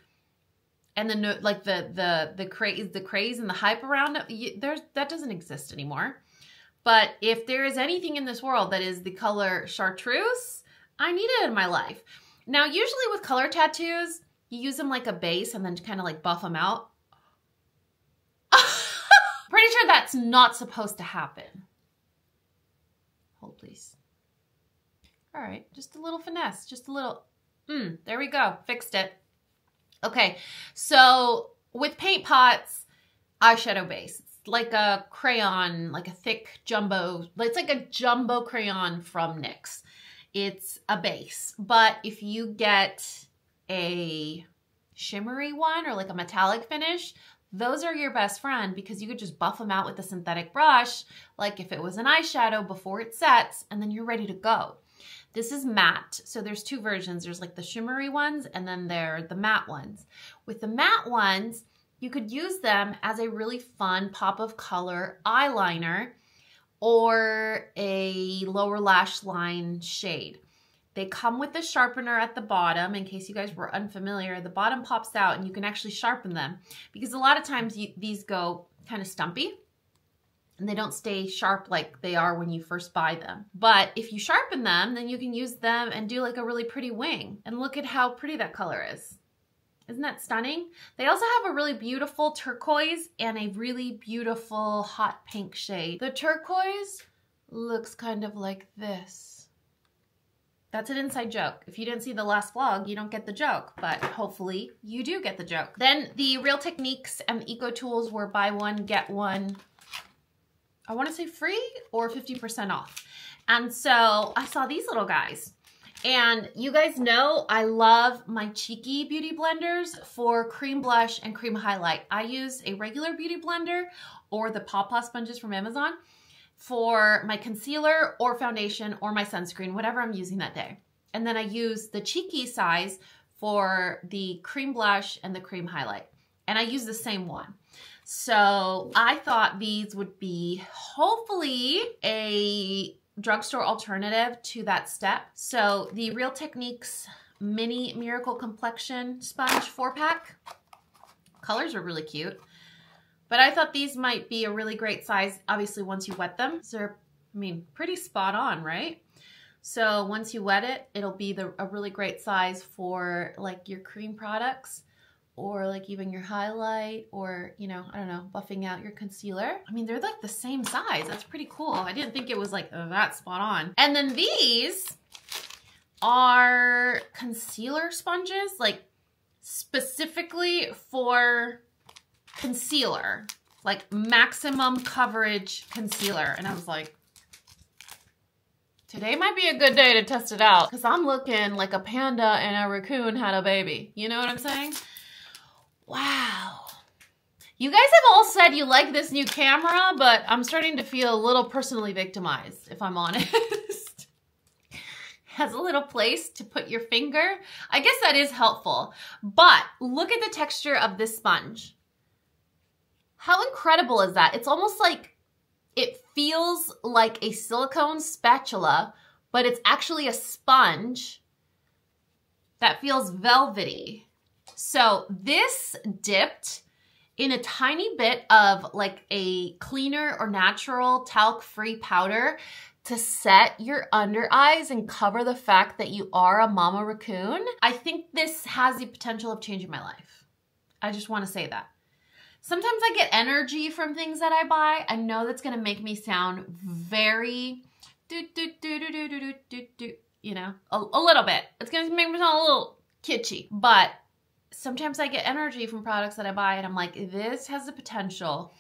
and the like the the the craze the craze and the hype around it, there's that doesn't exist anymore. But if there is anything in this world that is the color chartreuse, I need it in my life. Now, usually with color tattoos, you use them like a base and then kind of like buff them out. Pretty sure that's not supposed to happen. Hold, please. All right, just a little finesse, just a little. Hmm, there we go. Fixed it. Okay, so with paint pots, eyeshadow base. It's like a crayon, like a thick jumbo, it's like a jumbo crayon from NYX. It's a base, but if you get a shimmery one or like a metallic finish, those are your best friend because you could just buff them out with a synthetic brush, like if it was an eyeshadow before it sets, and then you're ready to go. This is matte, so there's two versions. There's like the shimmery ones, and then there are the matte ones. With the matte ones, you could use them as a really fun pop of color eyeliner or a lower lash line shade. They come with the sharpener at the bottom. In case you guys were unfamiliar, the bottom pops out and you can actually sharpen them because a lot of times you, these go kind of stumpy and they don't stay sharp like they are when you first buy them. But if you sharpen them, then you can use them and do like a really pretty wing. And look at how pretty that color is. Isn't that stunning? They also have a really beautiful turquoise and a really beautiful hot pink shade. The turquoise looks kind of like this. That's an inside joke. If you didn't see the last vlog, you don't get the joke, but hopefully you do get the joke. Then the Real Techniques and the Eco Tools were buy one, get one, I wanna say free or 50% off. And so I saw these little guys. And you guys know I love my Cheeky Beauty Blenders for cream blush and cream highlight. I use a regular beauty blender or the Pawpaw sponges from Amazon for my concealer or foundation or my sunscreen, whatever I'm using that day. And then I use the Cheeky size for the cream blush and the cream highlight. And I use the same one. So I thought these would be hopefully a drugstore alternative to that step. So the Real Techniques Mini Miracle Complexion Sponge 4-pack. Colors are really cute. But I thought these might be a really great size, obviously, once you wet them. So they're, I mean, pretty spot on, right? So once you wet it, it'll be the, a really great size for like your cream products or like even your highlight or, you know, I don't know, buffing out your concealer. I mean, they're like the same size. That's pretty cool. I didn't think it was like that spot on. And then these are concealer sponges, like specifically for concealer, like maximum coverage concealer. And I was like, Today might be a good day to test it out because I'm looking like a panda and a raccoon had a baby. You know what I'm saying? Wow. You guys have all said you like this new camera, but I'm starting to feel a little personally victimized, if I'm honest. Has a little place to put your finger. I guess that is helpful. But look at the texture of this sponge. How incredible is that? It's almost like it feels like a silicone spatula, but it's actually a sponge that feels velvety. So this dipped in a tiny bit of like a cleaner or natural talc-free powder to set your under eyes and cover the fact that you are a mama raccoon. I think this has the potential of changing my life. I just want to say that. Sometimes I get energy from things that I buy. I know that's going to make me sound very do do do do do do do do you know, a, a little bit. It's going to make me sound a little kitschy, but sometimes I get energy from products that I buy and I'm like, this has the potential,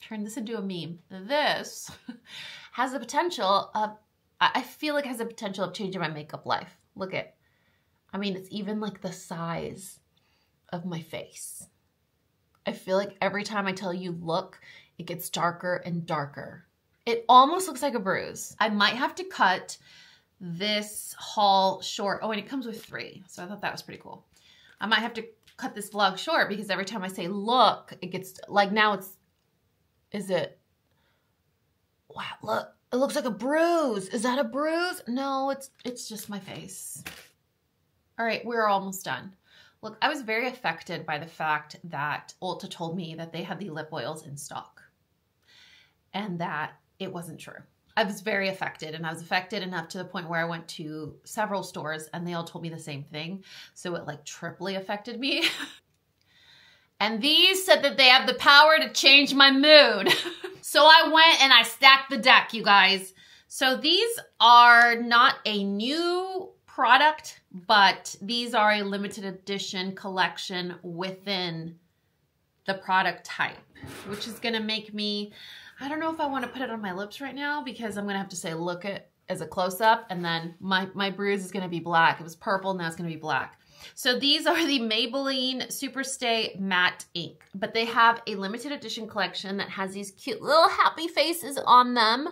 turn this into a meme. This has the potential of, I feel like has the potential of changing my makeup life. Look at, I mean, it's even like the size of my face. I feel like every time I tell you look, it gets darker and darker. It almost looks like a bruise. I might have to cut this haul short. Oh, and it comes with three. So I thought that was pretty cool. I might have to cut this vlog short because every time I say look, it gets like now it's, is it, wow, look, it looks like a bruise. Is that a bruise? No, it's, it's just my face. All right, we're almost done. Look, I was very affected by the fact that Ulta told me that they had the lip oils in stock and that it wasn't true. I was very affected and I was affected enough to the point where I went to several stores and they all told me the same thing. So it like triply affected me. and these said that they have the power to change my mood. so I went and I stacked the deck, you guys. So these are not a new product, but these are a limited edition collection within the product type, which is gonna make me, I don't know if I wanna put it on my lips right now because I'm gonna have to say look at as a close up and then my, my bruise is gonna be black. It was purple, now it's gonna be black. So these are the Maybelline Superstay Matte Ink, but they have a limited edition collection that has these cute little happy faces on them.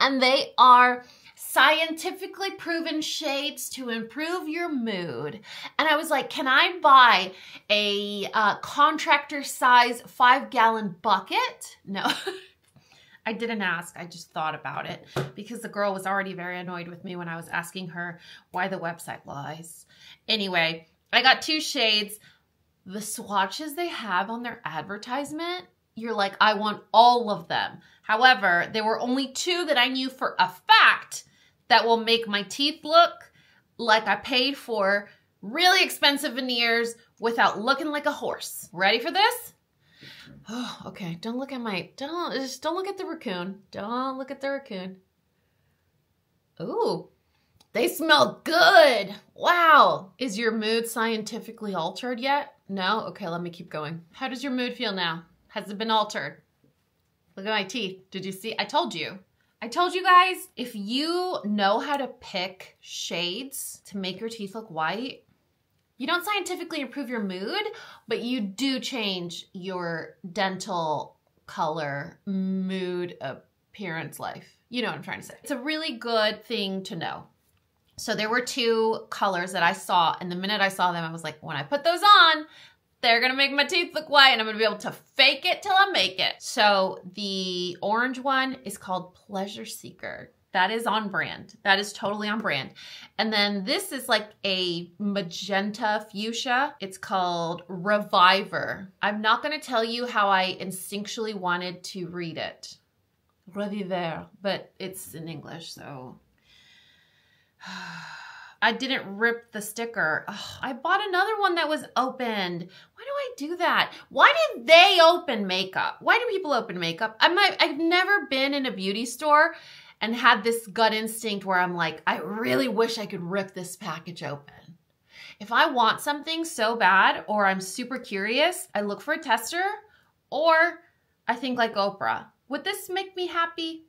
And they are scientifically proven shades to improve your mood. And I was like, can I buy a uh, contractor size five gallon bucket? No. I didn't ask. I just thought about it because the girl was already very annoyed with me when I was asking her why the website lies. Anyway, I got two shades. The swatches they have on their advertisement, you're like, I want all of them. However, there were only two that I knew for a fact that will make my teeth look like I paid for really expensive veneers without looking like a horse. Ready for this? Oh, okay. Don't look at my, don't, just don't look at the raccoon. Don't look at the raccoon. Ooh, they smell good. Wow. Is your mood scientifically altered yet? No? Okay, let me keep going. How does your mood feel now? Has it been altered? Look at my teeth. Did you see? I told you. I told you guys, if you know how to pick shades to make your teeth look white, you don't scientifically improve your mood, but you do change your dental color, mood, appearance, life. You know what I'm trying to say. It's a really good thing to know. So there were two colors that I saw, and the minute I saw them, I was like, when I put those on, they're gonna make my teeth look white and I'm gonna be able to fake it till I make it. So the orange one is called Pleasure Seeker. That is on brand. That is totally on brand. And then this is like a magenta fuchsia. It's called Reviver. I'm not gonna tell you how I instinctually wanted to read it. Reviver, but it's in English, so. I didn't rip the sticker. Ugh, I bought another one that was opened. Why do I do that? Why did they open makeup? Why do people open makeup? I'm I've never been in a beauty store and had this gut instinct where I'm like, I really wish I could rip this package open. If I want something so bad or I'm super curious, I look for a tester or I think like Oprah. Would this make me happy?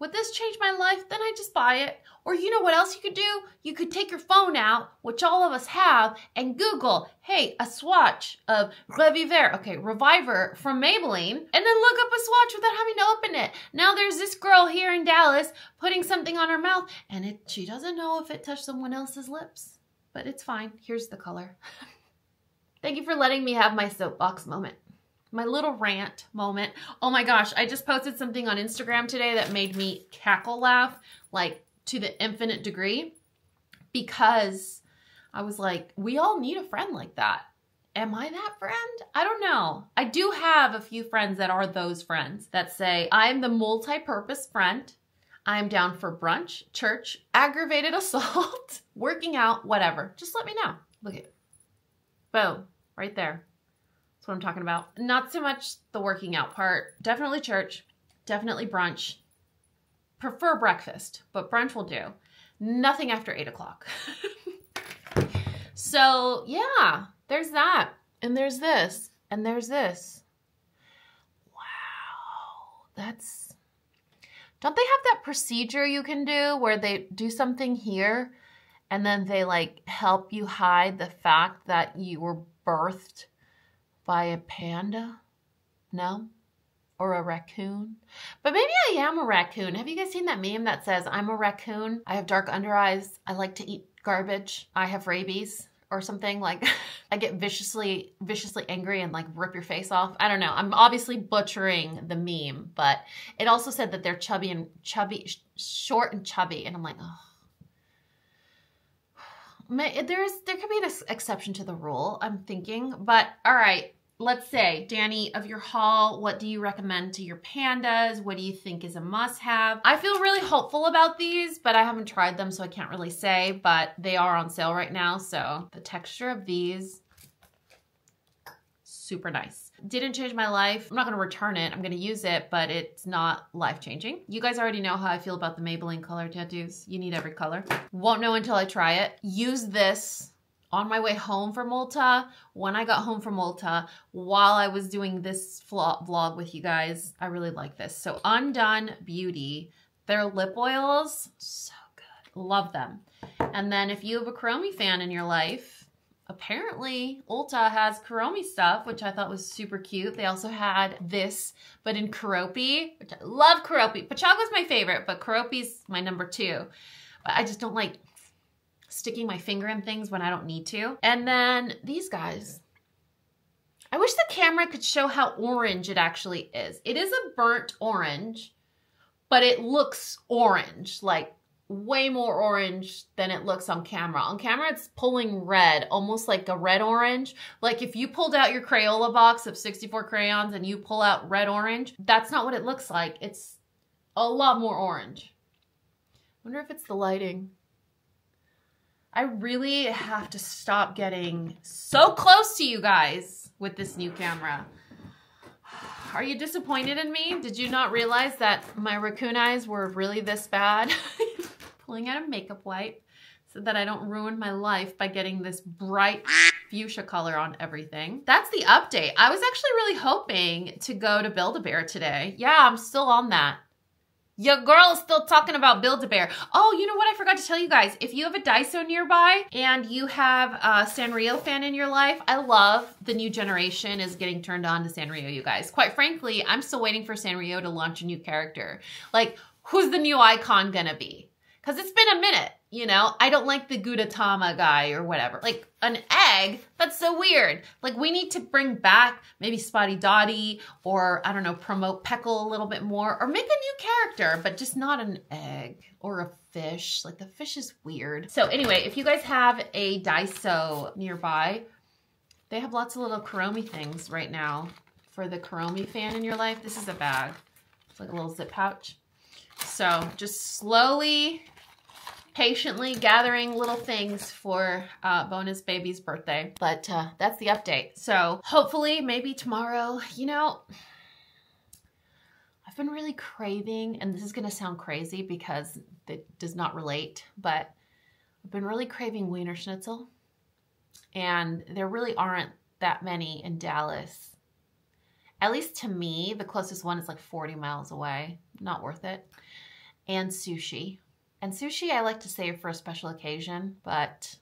Would this change my life? Then I just buy it. Or you know what else you could do? You could take your phone out, which all of us have, and Google, hey, a swatch of Reviver, okay, Reviver from Maybelline, and then look up a swatch without having to open it. Now there's this girl here in Dallas putting something on her mouth, and it, she doesn't know if it touched someone else's lips, but it's fine. Here's the color. Thank you for letting me have my soapbox moment my little rant moment. Oh my gosh, I just posted something on Instagram today that made me cackle laugh like to the infinite degree because I was like, we all need a friend like that. Am I that friend? I don't know. I do have a few friends that are those friends that say, I'm the multi-purpose friend. I'm down for brunch, church, aggravated assault, working out, whatever. Just let me know. Look at Boom. Right there. That's what I'm talking about. Not so much the working out part. Definitely church. Definitely brunch. Prefer breakfast, but brunch will do. Nothing after 8 o'clock. so, yeah, there's that. And there's this. And there's this. Wow. That's... Don't they have that procedure you can do where they do something here and then they like help you hide the fact that you were birthed by a panda? No? Or a raccoon? But maybe I am a raccoon. Have you guys seen that meme that says, I'm a raccoon, I have dark under eyes, I like to eat garbage, I have rabies? or something like I get viciously viciously angry and like rip your face off. I don't know. I'm obviously butchering the meme, but it also said that they're chubby and chubby short and chubby and I'm like, "Oh, there's there could be an exception to the rule i'm thinking but all right let's say Dani of your haul what do you recommend to your pandas what do you think is a must have i feel really hopeful about these but i haven't tried them so i can't really say but they are on sale right now so the texture of these super nice Didn't change my life. I'm not gonna return it. I'm gonna use it, but it's not life changing. You guys already know how I feel about the Maybelline color tattoos. You need every color. Won't know until I try it. Use this on my way home from Ulta, when I got home from Ulta, while I was doing this vlog with you guys, I really like this. So Undone Beauty, their lip oils, so good. Love them. And then if you have a Kuromi fan in your life, apparently Ulta has Kuromi stuff, which I thought was super cute. They also had this, but in Keroppi, which I love Keroppi. Pochacco's my favorite, but Keroppi's my number two. But I just don't like sticking my finger in things when I don't need to. And then these guys. I wish the camera could show how orange it actually is. It is a burnt orange, but it looks orange, like way more orange than it looks on camera. On camera, it's pulling red, almost like a red orange. Like if you pulled out your Crayola box of 64 crayons and you pull out red orange, that's not what it looks like. It's a lot more orange. wonder if it's the lighting. I really have to stop getting so close to you guys with this new camera. Are you disappointed in me? Did you not realize that my raccoon eyes were really this bad? Pulling out a makeup wipe so that I don't ruin my life by getting this bright fuchsia color on everything. That's the update. I was actually really hoping to go to Build-A-Bear today. Yeah, I'm still on that. Your girl is still talking about Build-A-Bear. Oh, you know what I forgot to tell you guys? If you have a Daiso nearby and you have a Sanrio fan in your life, I love the new generation is getting turned on to Sanrio, you guys. Quite frankly, I'm still waiting for Sanrio to launch a new character. Like, who's the new icon gonna be? Because it's been a minute. You know, I don't like the Gudetama guy or whatever. Like an egg, that's so weird. Like we need to bring back maybe Spottie Dottie or I don't know, promote Pekkle a little bit more or make a new character, but just not an egg or a fish. Like the fish is weird. So anyway, if you guys have a Daiso nearby, they have lots of little Kuromi things right now for the Kuromi fan in your life. This is a bag. It's like a little zip pouch. So just slowly patiently gathering little things for uh, Bonus Baby's birthday. But uh, that's the update. So hopefully, maybe tomorrow, you know, I've been really craving, and this is going to sound crazy because it does not relate, but I've been really craving Wienerschnitzel. And there really aren't that many in Dallas. At least to me, the closest one is like 40 miles away. Not worth it. And sushi. And sushi I like to save for a special occasion, but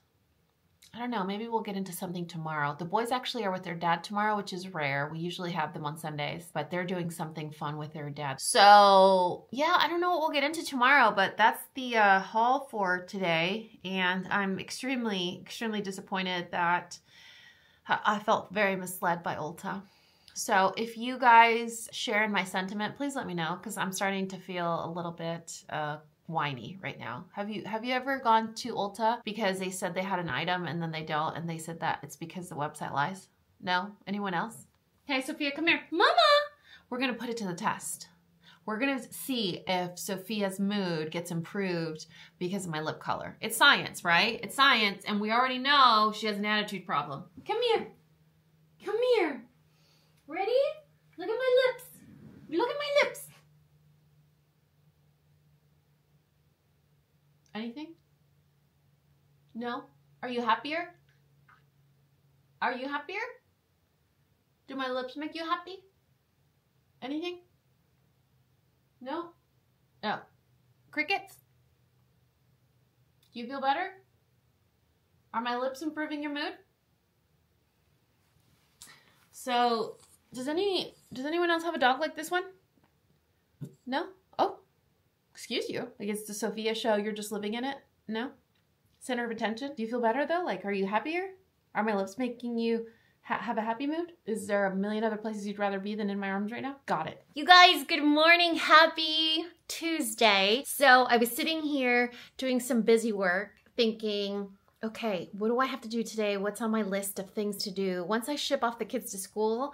I don't know, maybe we'll get into something tomorrow. The boys actually are with their dad tomorrow, which is rare. We usually have them on Sundays, but they're doing something fun with their dad. So yeah, I don't know what we'll get into tomorrow, but that's the uh, haul for today. And I'm extremely, extremely disappointed that I felt very misled by Ulta. So if you guys share in my sentiment, please let me know because I'm starting to feel a little bit uh, whiny right now. Have you have you ever gone to Ulta because they said they had an item and then they don't and they said that it's because the website lies? No? Anyone else? Hey Sophia, come here. Mama! We're gonna put it to the test. We're gonna see if Sophia's mood gets improved because of my lip color. It's science, right? It's science, and we already know she has an attitude problem. Come here. Come here. Ready? Look at my lips. Look at my lips. Anything? No? Are you happier? Are you happier? Do my lips make you happy? Anything? No? No. Crickets? Do you feel better? Are my lips improving your mood? So, does any does anyone else have a dog like this one? No? Excuse you. Like it's the Sophia show, you're just living in it? No? Center of attention? Do you feel better though? Like, are you happier? Are my lips making you ha have a happy mood? Is there a million other places you'd rather be than in my arms right now? Got it. You guys, good morning. Happy Tuesday. So I was sitting here doing some busy work thinking, okay, what do I have to do today? What's on my list of things to do? Once I ship off the kids to school,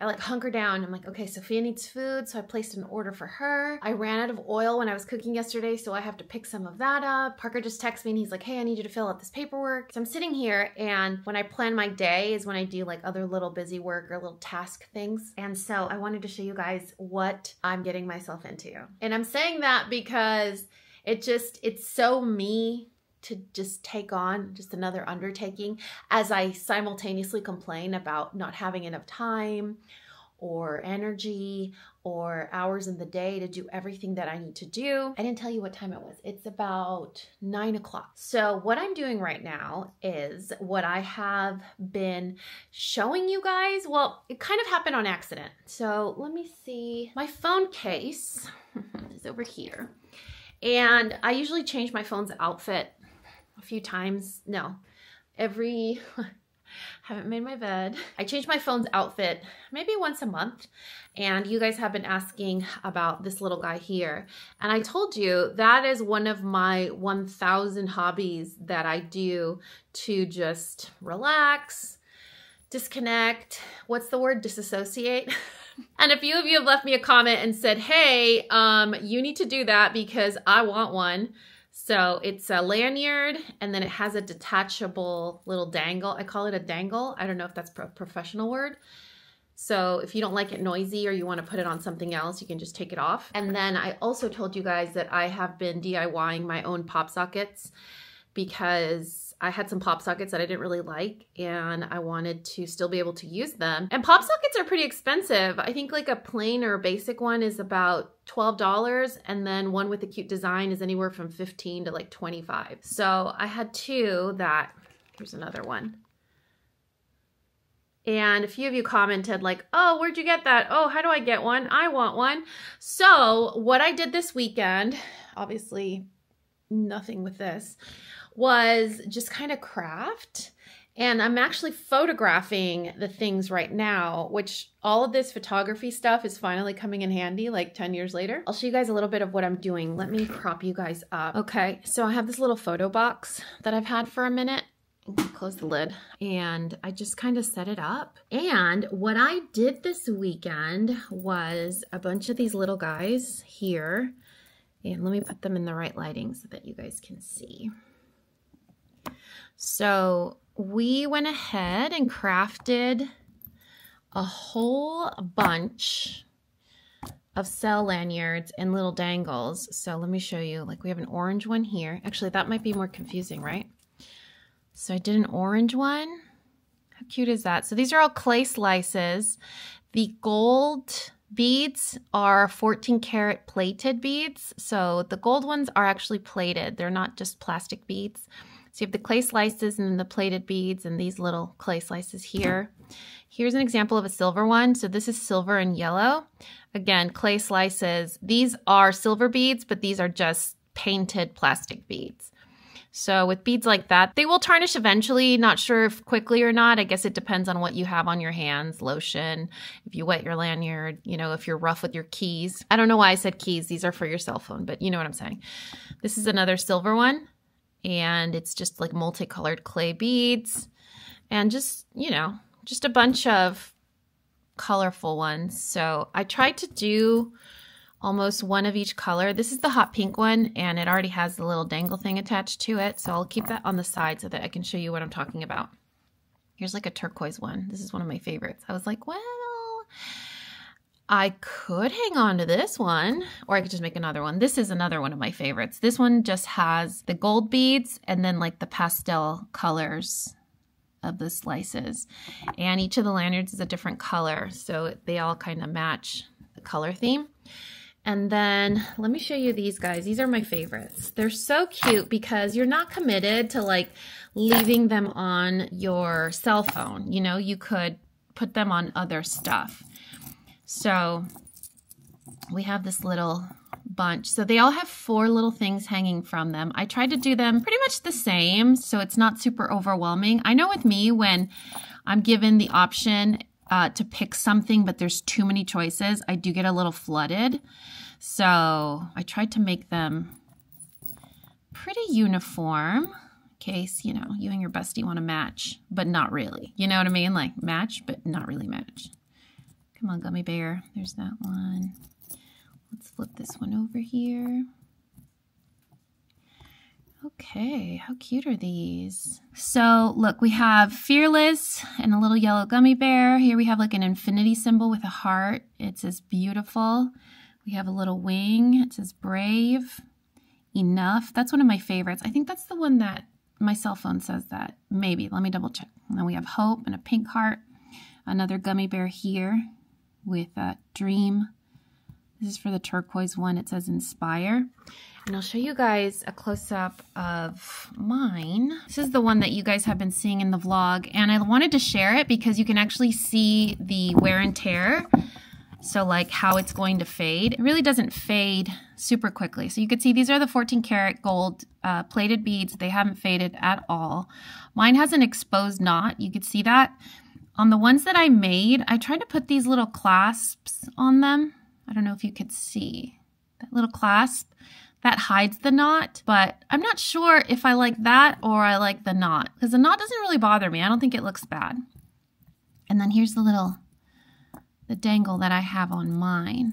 I like hunker down. I'm like, okay, Sophia needs food. So I placed an order for her. I ran out of oil when I was cooking yesterday, so I have to pick some of that up. Parker just texts me and he's like, hey, I need you to fill out this paperwork. So I'm sitting here and when I plan my day is when I do like other little busy work or little task things. And so I wanted to show you guys what I'm getting myself into. And I'm saying that because it just, it's so me to just take on just another undertaking as I simultaneously complain about not having enough time or energy or hours in the day to do everything that I need to do. I didn't tell you what time it was. It's about nine o'clock. So, what I'm doing right now is what I have been showing you guys. Well, it kind of happened on accident. So, let me see. My phone case is over here. And I usually change my phone's outfit a few times. No, every haven't made my bed. I change my phone's outfit maybe once a month. And you guys have been asking about this little guy here. And I told you that is one of my 1000 hobbies that I do to just relax, disconnect. What's the word? Disassociate. and a few of you have left me a comment and said, hey, um, you need to do that because I want one. So it's a lanyard and then it has a detachable little dangle. I call it a dangle. I don't know if that's a professional word. So if you don't like it noisy or you want to put it on something else, you can just take it off. And then I also told you guys that I have been DIYing my own pop sockets because I had some pop sockets that I didn't really like and I wanted to still be able to use them. And pop sockets are pretty expensive. I think like a plain or basic one is about $12 and then one with a cute design is anywhere from 15 to like 25. So I had two that, here's another one. And a few of you commented like, oh, where'd you get that? Oh, how do I get one? I want one. So what I did this weekend, obviously nothing with this, was just kind of craft. And I'm actually photographing the things right now, which all of this photography stuff is finally coming in handy like 10 years later. I'll show you guys a little bit of what I'm doing. Let me prop you guys up. Okay, so I have this little photo box that I've had for a minute. Close the lid. And I just kind of set it up. And what I did this weekend was a bunch of these little guys here. And let me put them in the right lighting so that you guys can see. So we went ahead and crafted a whole bunch of cell lanyards and little dangles. So let me show you, like we have an orange one here. Actually, that might be more confusing, right? So I did an orange one. How cute is that? So these are all clay slices. The gold beads are 14 karat plated beads. So the gold ones are actually plated. They're not just plastic beads. So you have the clay slices and the plated beads and these little clay slices here. Here's an example of a silver one. So this is silver and yellow. Again, clay slices. These are silver beads, but these are just painted plastic beads. So with beads like that, they will tarnish eventually. Not sure if quickly or not. I guess it depends on what you have on your hands, lotion, if you wet your lanyard, you know, if you're rough with your keys. I don't know why I said keys. These are for your cell phone, but you know what I'm saying. This is another silver one and it's just like multicolored clay beads and just, you know, just a bunch of colorful ones. So I tried to do almost one of each color. This is the hot pink one and it already has the little dangle thing attached to it. So I'll keep that on the side so that I can show you what I'm talking about. Here's like a turquoise one. This is one of my favorites. I was like, well, I could hang on to this one, or I could just make another one. This is another one of my favorites. This one just has the gold beads and then like the pastel colors of the slices. And each of the lanyards is a different color, so they all kind of match the color theme. And then let me show you these guys. These are my favorites. They're so cute because you're not committed to like leaving them on your cell phone. You know, you could put them on other stuff. So we have this little bunch. So they all have four little things hanging from them. I tried to do them pretty much the same, so it's not super overwhelming. I know with me, when I'm given the option uh, to pick something, but there's too many choices, I do get a little flooded. So I tried to make them pretty uniform case, you know, you and your bestie want to match, but not really. You know what I mean? Like match, but not really match. Come on, gummy bear. There's that one. Let's flip this one over here. Okay, how cute are these? So look, we have Fearless and a little yellow gummy bear. Here we have like an infinity symbol with a heart. It says beautiful. We have a little wing. It says brave. Enough. That's one of my favorites. I think that's the one that my cell phone says that. Maybe. Let me double check. And then we have hope and a pink heart. Another gummy bear here with a dream. This is for the turquoise one. It says inspire. And I'll show you guys a close-up of mine. This is the one that you guys have been seeing in the vlog. And I wanted to share it because you can actually see the wear and tear. So like how it's going to fade. It really doesn't fade super quickly. So you can see these are the 14 karat gold uh, plated beads. They haven't faded at all. Mine has an exposed knot. You could see that. On the ones that I made, I tried to put these little clasps on them. I don't know if you could see that little clasp that hides the knot, but I'm not sure if I like that or I like the knot because the knot doesn't really bother me. I don't think it looks bad. And then here's the little, the dangle that I have on mine.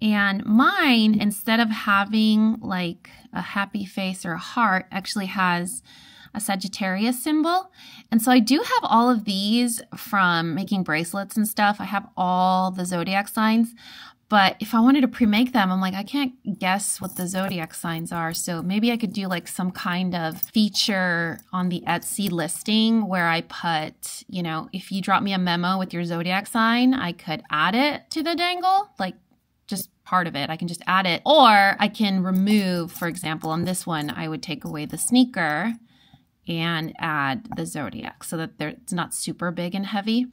And mine, instead of having like a happy face or a heart, actually has a Sagittarius symbol. And so I do have all of these from making bracelets and stuff. I have all the zodiac signs, but if I wanted to pre-make them, I'm like, I can't guess what the zodiac signs are. So maybe I could do like some kind of feature on the Etsy listing where I put, you know, if you drop me a memo with your zodiac sign, I could add it to the dangle, like just part of it. I can just add it. Or I can remove, for example, on this one, I would take away the sneaker and add the zodiac so that it's not super big and heavy.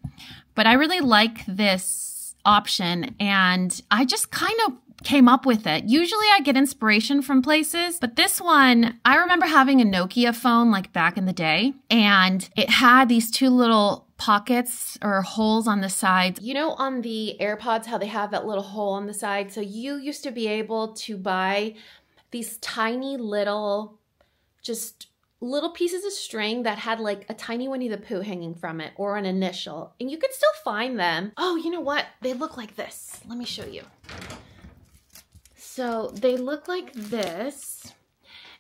But I really like this option and I just kind of came up with it. Usually I get inspiration from places, but this one, I remember having a Nokia phone like back in the day and it had these two little pockets or holes on the sides. You know, on the AirPods, how they have that little hole on the side? So you used to be able to buy these tiny little, just little pieces of string that had like a tiny Winnie the Pooh hanging from it or an initial. And you could still find them. Oh, you know what? They look like this. Let me show you. So they look like this.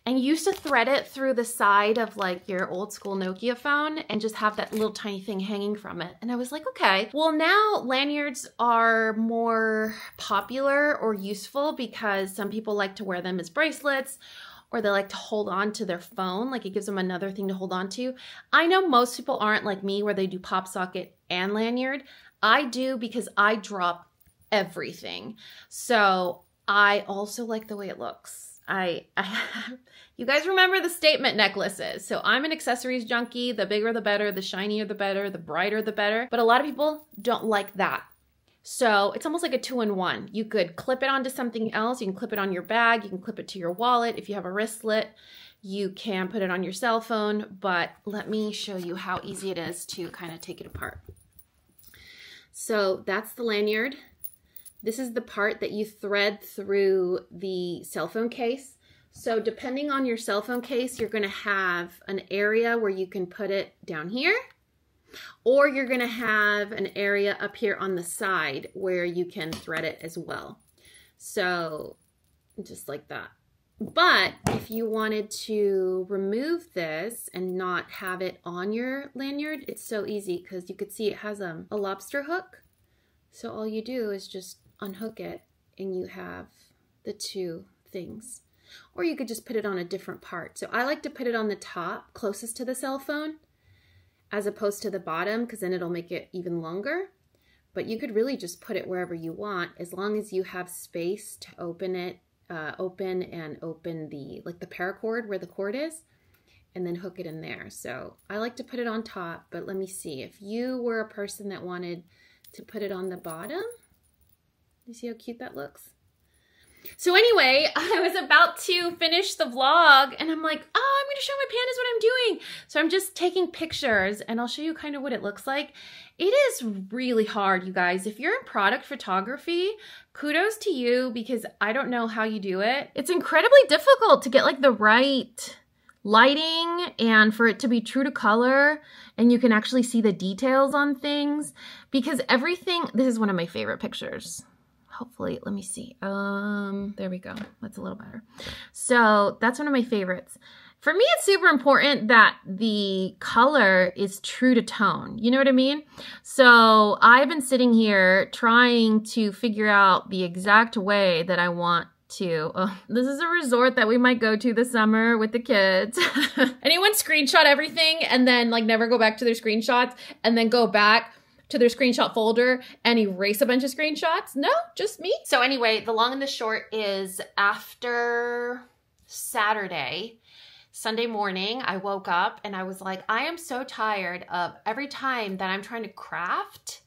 And you used to thread it through the side of like your old school Nokia phone and just have that little tiny thing hanging from it. And I was like, okay. Well, now lanyards are more popular or useful because some people like to wear them as bracelets or they like to hold on to their phone, like it gives them another thing to hold on to. I know most people aren't like me where they do pop socket and lanyard. I do because I drop everything. So I also like the way it looks. I, I you guys remember the statement necklaces. So I'm an accessories junkie. The bigger the better, the shinier the better, the brighter the better. But a lot of people don't like that. So it's almost like a two in one. You could clip it onto something else. You can clip it on your bag. You can clip it to your wallet. If you have a wristlet, you can put it on your cell phone. But let me show you how easy it is to kind of take it apart. So that's the lanyard. This is the part that you thread through the cell phone case. So depending on your cell phone case, you're going to have an area where you can put it down here or you're gonna have an area up here on the side where you can thread it as well. So just like that. But if you wanted to remove this and not have it on your lanyard, it's so easy because you could see it has a, a lobster hook. So all you do is just unhook it and you have the two things. Or you could just put it on a different part. So I like to put it on the top closest to the cell phone as opposed to the bottom because then it'll make it even longer. But you could really just put it wherever you want as long as you have space to open it, uh, open and open the, like the paracord where the cord is and then hook it in there. So I like to put it on top, but let me see. If you were a person that wanted to put it on the bottom, you see how cute that looks? So anyway, I was about to finish the vlog and I'm like, oh, I'm to show my pandas what I'm doing. So I'm just taking pictures and I'll show you kind of what it looks like. It is really hard, you guys. If you're in product photography, kudos to you because I don't know how you do it. It's incredibly difficult to get like the right lighting and for it to be true to color and you can actually see the details on things because everything, this is one of my favorite pictures. Hopefully, let me see. Um, there we go. That's a little better. So that's one of my favorites. For me, it's super important that the color is true to tone. You know what I mean? So I've been sitting here trying to figure out the exact way that I want to. Oh, this is a resort that we might go to this summer with the kids. Anyone screenshot everything and then like never go back to their screenshots and then go back to their screenshot folder and erase a bunch of screenshots? No, just me. So anyway, the long and the short is after Saturday, Sunday morning, I woke up and I was like, I am so tired of every time that I'm trying to craft,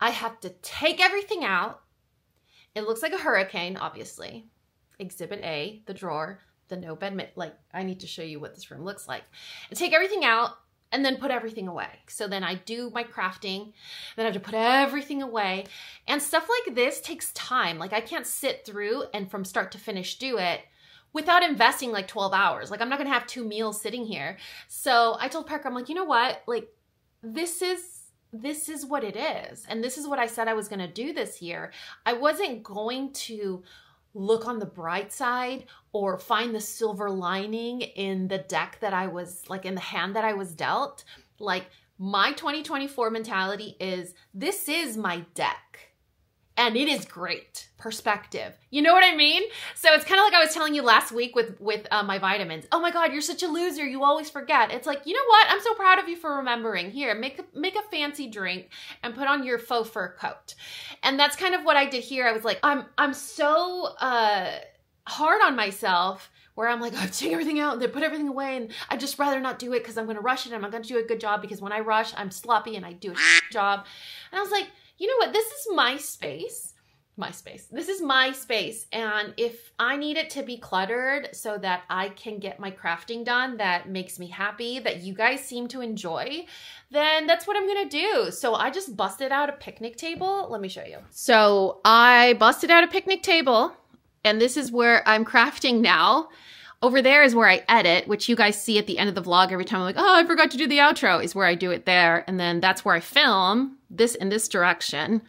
I have to take everything out. It looks like a hurricane, obviously. Exhibit A, the drawer, the no bed, like I need to show you what this room looks like. I take everything out and then put everything away. So then I do my crafting, then I have to put everything away. And stuff like this takes time. Like I can't sit through and from start to finish do it without investing like 12 hours. Like I'm not gonna have two meals sitting here. So I told Parker, I'm like, you know what? Like this is this is what it is. And this is what I said I was gonna do this year. I wasn't going to look on the bright side or find the silver lining in the deck that I was like in the hand that I was dealt. Like my 2024 mentality is this is my deck and it is great perspective. You know what I mean? So it's kind of like I was telling you last week with with uh, my vitamins. Oh my God, you're such a loser. You always forget. It's like you know what? I'm so proud of you for remembering. Here, make a, make a fancy drink and put on your faux fur coat. And that's kind of what I did here. I was like, I'm I'm so uh, hard on myself where I'm like, oh, take everything out and then put everything away. And I'd just rather not do it because I'm going to rush it. And I'm not going to do a good job because when I rush, I'm sloppy and I do a job. And I was like, you know what? This is my space. My space. This is my space. And if I need it to be cluttered so that I can get my crafting done that makes me happy, that you guys seem to enjoy, then that's what I'm gonna do. So I just busted out a picnic table. Let me show you. So I busted out a picnic table, and this is where I'm crafting now. Over there is where I edit, which you guys see at the end of the vlog every time I'm like, oh, I forgot to do the outro, is where I do it there. And then that's where I film this in this direction.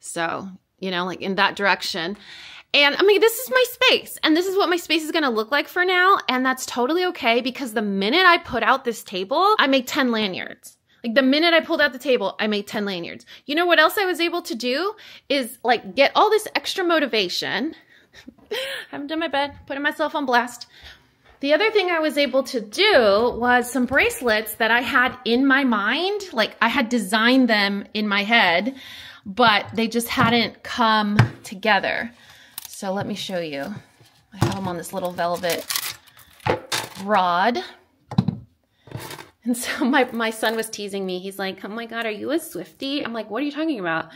So, you know, like in that direction. And I mean, this is my space, and this is what my space is gonna look like for now. And that's totally okay because the minute I put out this table, I make 10 lanyards. Like the minute I pulled out the table, I made 10 lanyards. You know what else I was able to do is like get all this extra motivation. I haven't done my bed, putting myself on blast. The other thing I was able to do was some bracelets that I had in my mind. Like I had designed them in my head, but they just hadn't come together. So let me show you. I have them on this little velvet rod. And so my, my son was teasing me. He's like, oh my God, are you a Swiftie? I'm like, what are you talking about?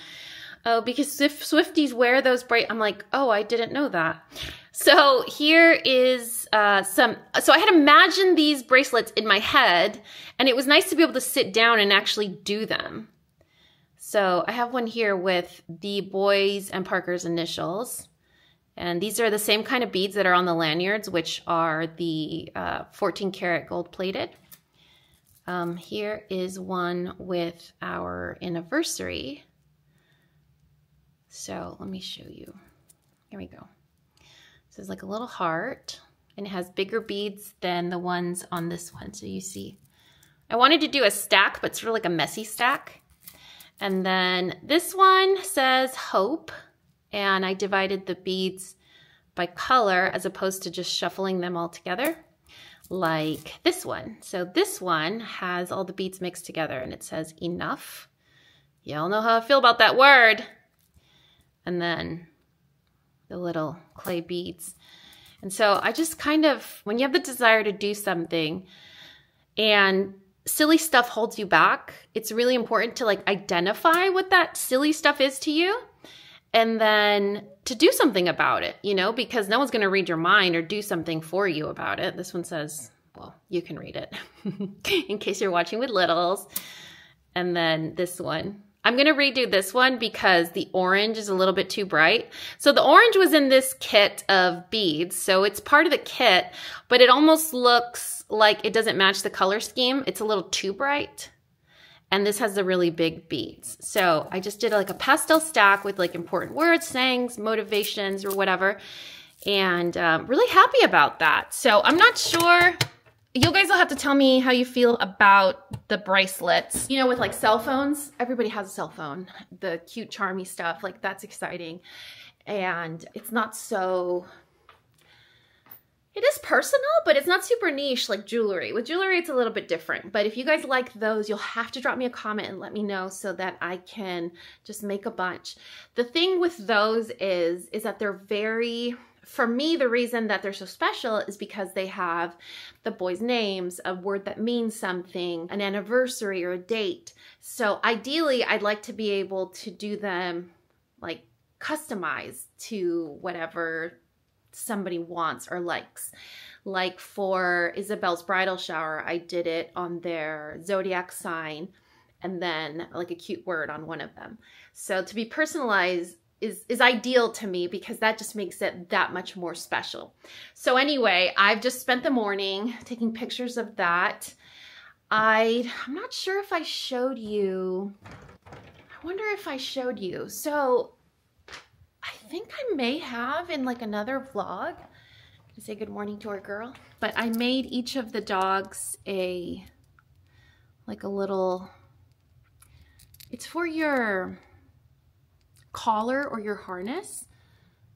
Oh, because if Swifties wear those bright, I'm like, oh, I didn't know that. So here is uh, some, so I had imagined these bracelets in my head and it was nice to be able to sit down and actually do them. So I have one here with the boys and Parker's initials. And these are the same kind of beads that are on the lanyards, which are the uh, 14 karat gold plated. Um, here is one with our anniversary. So let me show you. Here we go. So it's like a little heart and it has bigger beads than the ones on this one. So you see, I wanted to do a stack, but sort of like a messy stack. And then this one says hope. And I divided the beads by color as opposed to just shuffling them all together like this one. So this one has all the beads mixed together and it says enough. Y'all know how I feel about that word. And then the little clay beads. And so I just kind of, when you have the desire to do something and silly stuff holds you back, it's really important to like identify what that silly stuff is to you and then to do something about it, you know, because no one's going to read your mind or do something for you about it. This one says, well, you can read it in case you're watching with littles. And then this one, I'm going to redo this one because the orange is a little bit too bright. So the orange was in this kit of beads. So it's part of the kit, but it almost looks like it doesn't match the color scheme. It's a little too bright. And this has the really big beads. So I just did like a pastel stack with like important words, sayings, motivations, or whatever. And um, really happy about that. So I'm not sure you guys will have to tell me how you feel about the bracelets. You know, with like cell phones, everybody has a cell phone. The cute, charmy stuff, like that's exciting. And it's not so, it is personal, but it's not super niche like jewelry. With jewelry, it's a little bit different. But if you guys like those, you'll have to drop me a comment and let me know so that I can just make a bunch. The thing with those is, is that they're very, for me, the reason that they're so special is because they have the boys' names, a word that means something, an anniversary or a date. So ideally, I'd like to be able to do them like customized to whatever somebody wants or likes. Like for Isabel's bridal shower, I did it on their zodiac sign and then like a cute word on one of them. So to be personalized, is is ideal to me because that just makes it that much more special. So anyway, I've just spent the morning taking pictures of that. I I'm not sure if I showed you. I wonder if I showed you. So I think I may have in like another vlog to say good morning to our girl. But I made each of the dogs a like a little it's for your collar or your harness.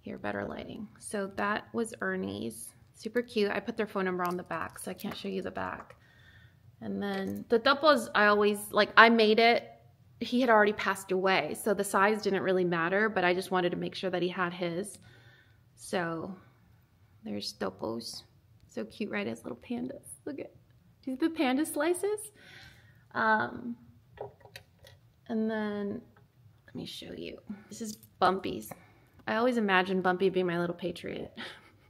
Here, better lighting. So that was Ernie's. Super cute. I put their phone number on the back, so I can't show you the back. And then the doubles, I always, like, I made it. He had already passed away, so the size didn't really matter, but I just wanted to make sure that he had his. So there's Topos. So cute, right? As little pandas. Look at, these the panda slices. Um, and then let me show you. This is Bumpy's. I always imagine Bumpy being my little patriot.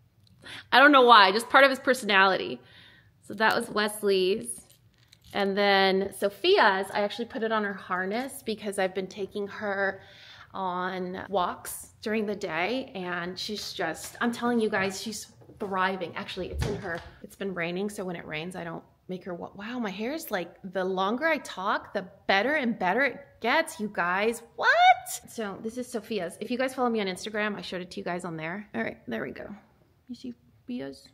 I don't know why, just part of his personality. So that was Wesley's. And then Sophia's, I actually put it on her harness because I've been taking her on walks during the day and she's just, I'm telling you guys, she's thriving. Actually, it's in her, it's been raining, so when it rains, I don't make her, wow, my hair is like, the longer I talk, the better and better it gets, you guys. What? So this is Sophia's. If you guys follow me on Instagram, I showed it to you guys on there. All right, there we go. You see Sophia's?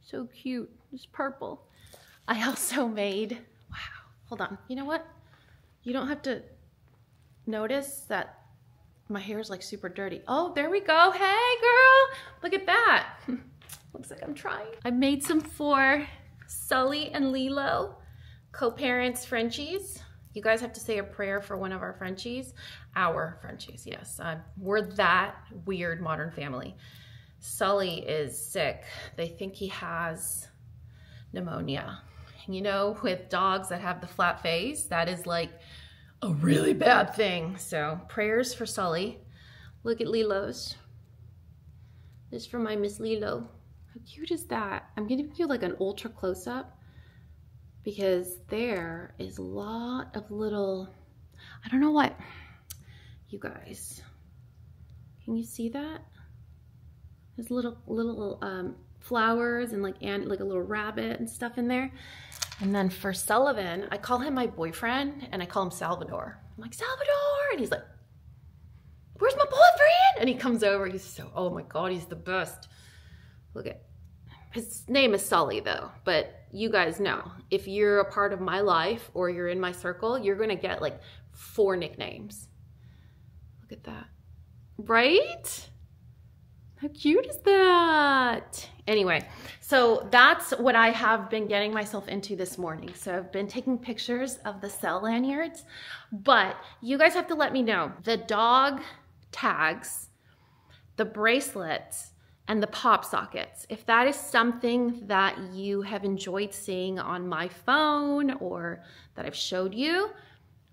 So cute. It's purple. I also made, wow, hold on. You know what? You don't have to notice that my hair is like super dirty. Oh, there we go. Hey, girl. Look at that. Looks like I'm trying. I made some for Sully and Lilo, co-parents Frenchies. You guys have to say a prayer for one of our Frenchies. Our Frenchies, yes. Uh, we're that weird modern family. Sully is sick. They think he has pneumonia. You know, with dogs that have the flat face, that is like a really bad thing. So prayers for Sully. Look at Lilo's. This is for my Miss Lilo. Cute is that? I'm giving you like an ultra close up because there is a lot of little, I don't know what, you guys, can you see that? There's little, little um, flowers and like, and like a little rabbit and stuff in there. And then for Sullivan, I call him my boyfriend and I call him Salvador. I'm like, Salvador! And he's like, where's my boyfriend? And he comes over, he's so, oh my God, he's the best. Look at his name is Sully though, but you guys know if you're a part of my life or you're in my circle, you're gonna get like four nicknames. Look at that. Right? How cute is that? Anyway, so that's what I have been getting myself into this morning. So I've been taking pictures of the cell lanyards, but you guys have to let me know the dog tags, the bracelets, and the pop sockets. If that is something that you have enjoyed seeing on my phone or that I've showed you,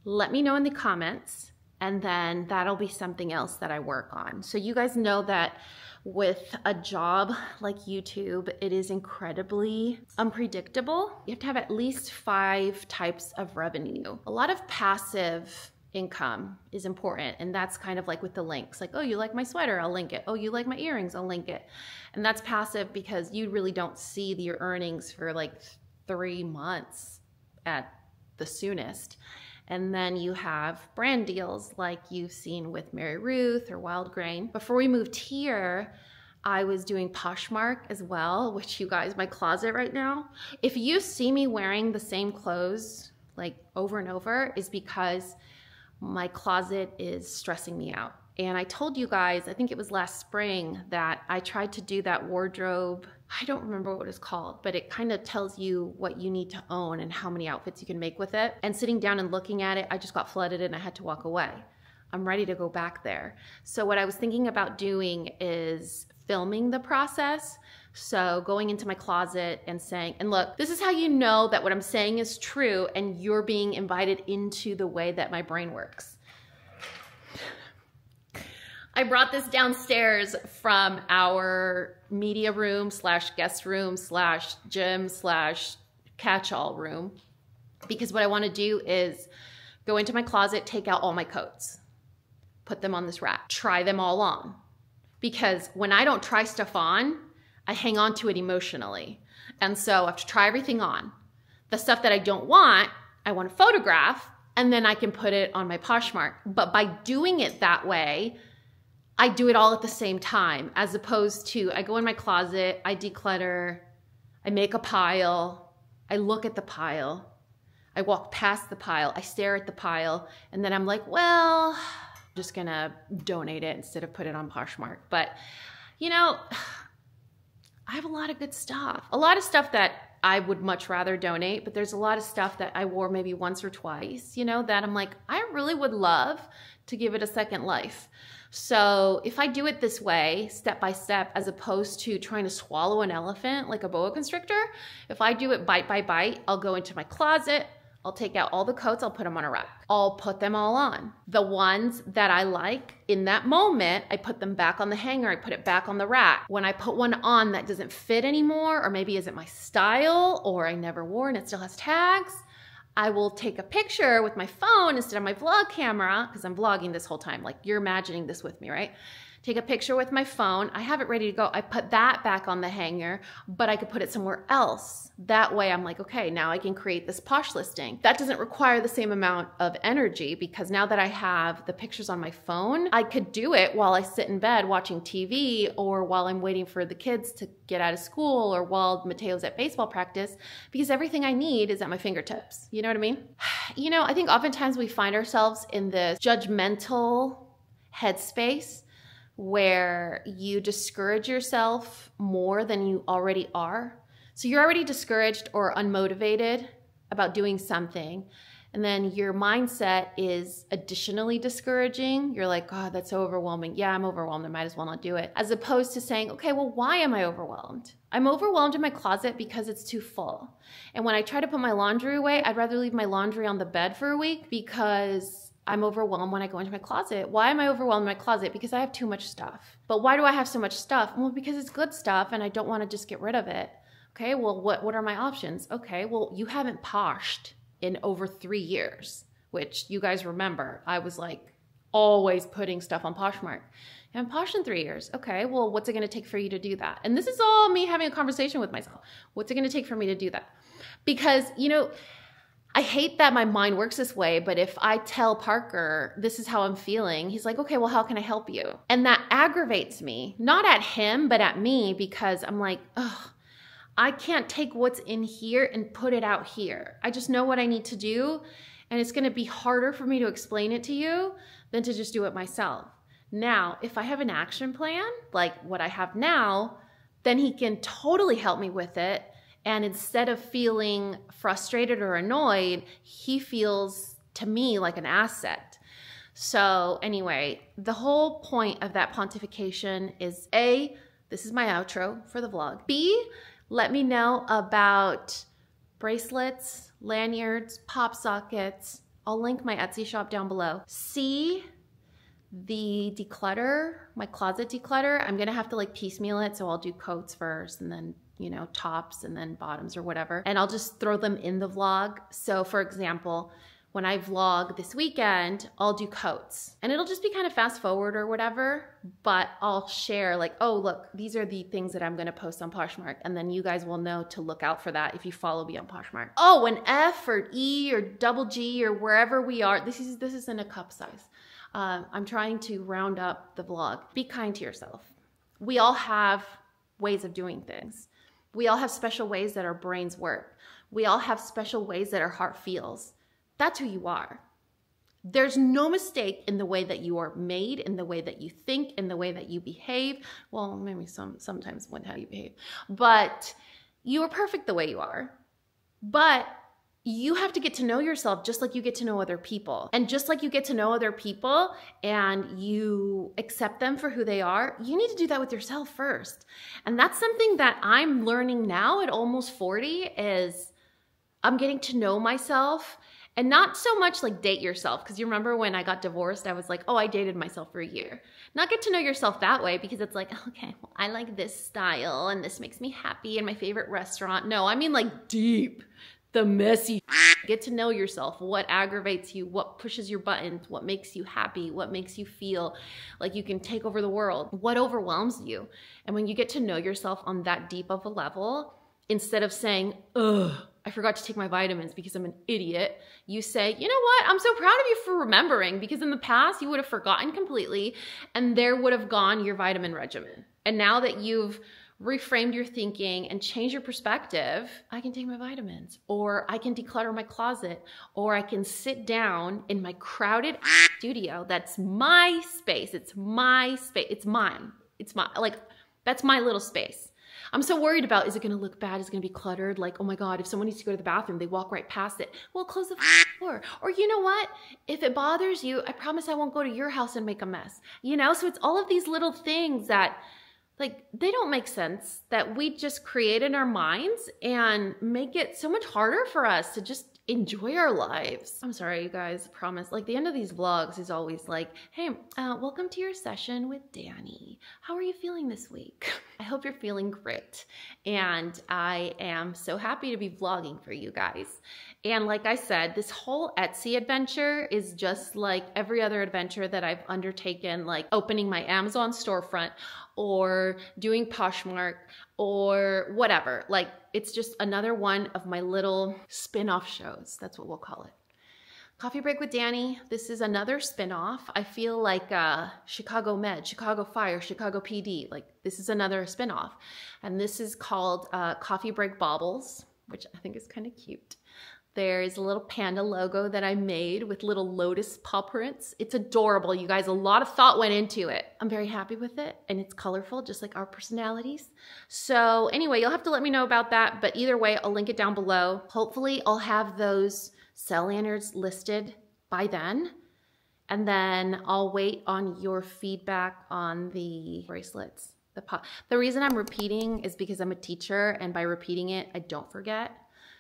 let me know in the comments and then that'll be something else that I work on. So you guys know that with a job like YouTube, it is incredibly unpredictable. You have to have at least five types of revenue. A lot of passive income is important. And that's kind of like with the links like, oh, you like my sweater? I'll link it. Oh, you like my earrings? I'll link it. And that's passive because you really don't see your earnings for like three months at the soonest. And then you have brand deals like you've seen with MaryRuth or Wildgrain. Before we moved here, I was doing Poshmark as well, which you guys, my closet right now. If you see me wearing the same clothes like over and over, is because my closet is stressing me out. And I told you guys, I think it was last spring, that I tried to do that wardrobe. I don't remember what it's called, but it kind of tells you what you need to own and how many outfits you can make with it. And sitting down and looking at it, I just got flooded and I had to walk away. I'm ready to go back there. So, what I was thinking about doing is filming the process. So, going into my closet and saying, and look, this is how you know that what I'm saying is true and you're being invited into the way that my brain works. I brought this downstairs from our media room slash guest room slash gym slash catch-all room because what I want to do is go into my closet, take out all my coats, put them on this rack, try them all on. Because when I don't try stuff on, I hang on to it emotionally. And so I have to try everything on. The stuff that I don't want, I want to photograph and then I can put it on my Poshmark. But by doing it that way, I do it all at the same time, as opposed to I go in my closet, I declutter, I make a pile, I look at the pile, I walk past the pile, I stare at the pile, and then I'm like, well, I'm just gonna donate it instead of put it on Poshmark. But you know, I have a lot of good stuff. A lot of stuff that I would much rather donate, but there's a lot of stuff that I wore maybe once or twice, you know, that I'm like, I really would love to give it a second life. So if I do it this way, step by step, as opposed to trying to swallow an elephant like a boa constrictor, if I do it bite by bite, I'll go into my closet, I'll take out all the coats, I'll put them on a rack. I'll put them all on. The ones that I like in that moment, I put them back on the hanger, I put it back on the rack. When I put one on that doesn't fit anymore, or maybe isn't my style, or I never wore and it still has tags, I will take a picture with my phone instead of my vlog camera, because I'm vlogging this whole time. Like you're imagining this with me, right? Take a picture with my phone. I have it ready to go. I put that back on the hanger, but I could put it somewhere else. That way I'm like, okay, now I can create this posh listing. That doesn't require the same amount of energy because now that I have the pictures on my phone, I could do it while I sit in bed watching TV or while I'm waiting for the kids to get out of school or while Mateo's at baseball practice because everything I need is at my fingertips. You know what I mean? You know, I think oftentimes we find ourselves in this judgmental headspace where you discourage yourself more than you already are. So you're already discouraged or unmotivated about doing something. And then your mindset is additionally discouraging. You're like, God, that's so overwhelming. Yeah, I'm overwhelmed. I might as well not do it. As opposed to saying, okay, well, why am I overwhelmed? I'm overwhelmed in my closet because it's too full. And when I try to put my laundry away, I'd rather leave my laundry on the bed for a week because I'm overwhelmed when I go into my closet. Why am I overwhelmed in my closet? Because I have too much stuff. But why do I have so much stuff? Well, because it's good stuff and I don't want to just get rid of it. Okay, well, what, what are my options? Okay, well, you haven't poshed in over three years, which you guys remember. I was like always putting stuff on Poshmark. I haven't poshed in three years. Okay, well, what's it gonna take for you to do that? And this is all me having a conversation with myself. What's it gonna take for me to do that? Because, you know, I hate that my mind works this way, but if I tell Parker, this is how I'm feeling, he's like, okay, well, how can I help you? And that aggravates me, not at him, but at me, because I'm like, oh, I can't take what's in here and put it out here. I just know what I need to do. And it's to be harder for me to explain it to you than to just do it myself. Now, if I have an action plan, like what I have now, then he can totally help me with it. And instead of feeling frustrated or annoyed, he feels to me like an asset. So, anyway, the whole point of that pontification is A, this is my outro for the vlog. B, let me know about bracelets, lanyards, pop sockets. I'll link my Etsy shop down below. C, the declutter, my closet declutter. I'm gonna have to like piecemeal it, so I'll do coats first and then you know, tops and then bottoms or whatever. And I'll just throw them in the vlog. So for example, when I vlog this weekend, I'll do coats and it'll just be kind of fast forward or whatever, but I'll share like, oh, look, these are the things that I'm going to post on Poshmark. And then you guys will know to look out for that if you follow me on Poshmark. Oh, an F or E or double G or wherever we are. This is, this is in a cup size. Uh, I'm trying to round up the vlog. Be kind to yourself. We all have ways of doing things. We all have special ways that our brains work. We all have special ways that our heart feels. That's who you are. There's no mistake in the way that you are made, in the way that you think, in the way that you behave. Well, maybe some sometimes when how you behave, but you are perfect the way you are. But you have to get to know yourself just like you get to know other people. And just like you get to know other people and you accept them for who they are, you need to do that with yourself first. And that's something that I'm learning now at almost 40 is I'm getting to know myself and not so much like date yourself because you remember when I got divorced I was like, "Oh, I dated myself for a year." Not get to know yourself that way because it's like, "Okay, well, I like this style and this makes me happy and my favorite restaurant." No, I mean like deep the messy get to know yourself what aggravates you what pushes your buttons what makes you happy what makes you feel like you can take over the world what overwhelms you and when you get to know yourself on that deep of a level instead of saying ugh I forgot to take my vitamins because I'm an idiot. You say, you know what? I'm so proud of you for remembering because in the past you would have forgotten completely and there would have gone your vitamin regimen. And now that you've reframed your thinking and change your perspective, I can take my vitamins, or I can declutter my closet, or I can sit down in my crowded studio. That's my space. It's my space. It's mine. It's my, like, that's my little space. I'm so worried about is it gonna look bad? Is it gonna be cluttered? Like, oh my God, if someone needs to go to the bathroom, they walk right past it. Well, close the door. Or you know what? If it bothers you, I promise I won't go to your house and make a mess. You know, so it's all of these little things that like they don't make sense that we just create in our minds and make it so much harder for us to just enjoy our lives. I'm sorry, you guys, I promise. Like the end of these vlogs is always like, hey, uh, welcome to your session with Dani. How are you feeling this week? I hope you're feeling great. And I am so happy to be vlogging for you guys. And like I said, this whole Etsy adventure is just like every other adventure that I've undertaken, like opening my Amazon storefront or doing Poshmark or whatever. Like it's just another one of my little spin-off shows. That's what we'll call it. Coffee Break with Dani. This is another spin-off. I feel like uh, Chicago Med, Chicago Fire, Chicago PD. Like this is another spin-off. And this is called uh, Coffee Break Baubles, which I think is kind of cute. There's a little panda logo that I made with little lotus paw prints. It's adorable, you guys. A lot of thought went into it. I'm very happy with it, and it's colorful, just like our personalities. So anyway, you'll have to let me know about that, but either way, I'll link it down below. Hopefully, I'll have those cell lanyards listed by then. And then I'll wait on your feedback on the bracelets. The, the reason I'm repeating is because I'm a teacher, and by repeating it, I don't forget.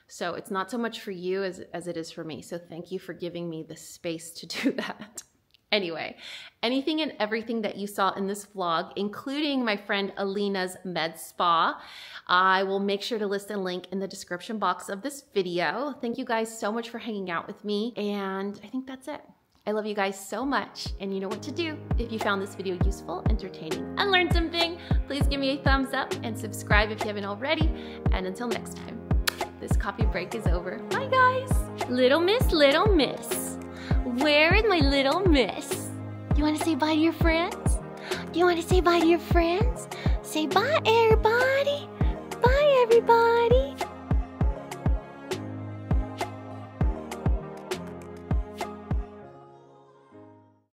So it's not so much for you as, as it is for me. So thank you for giving me the space to do that. Anyway, anything and everything that you saw in this vlog, including my friend Alina's Med Spa, I will make sure to list a link in the description box of this video. Thank you guys so much for hanging out with me, and I think that's it. I love you guys so much, and you know what to do. If you found this video useful, entertaining, and learned something, please give me a thumbs up and subscribe if you haven't already, and until next time this coffee break is over. Bye guys! Little miss, little miss. Where is my little miss? You wanna say bye to your friends? Do you wanna say bye to your friends? Say bye everybody! Bye everybody!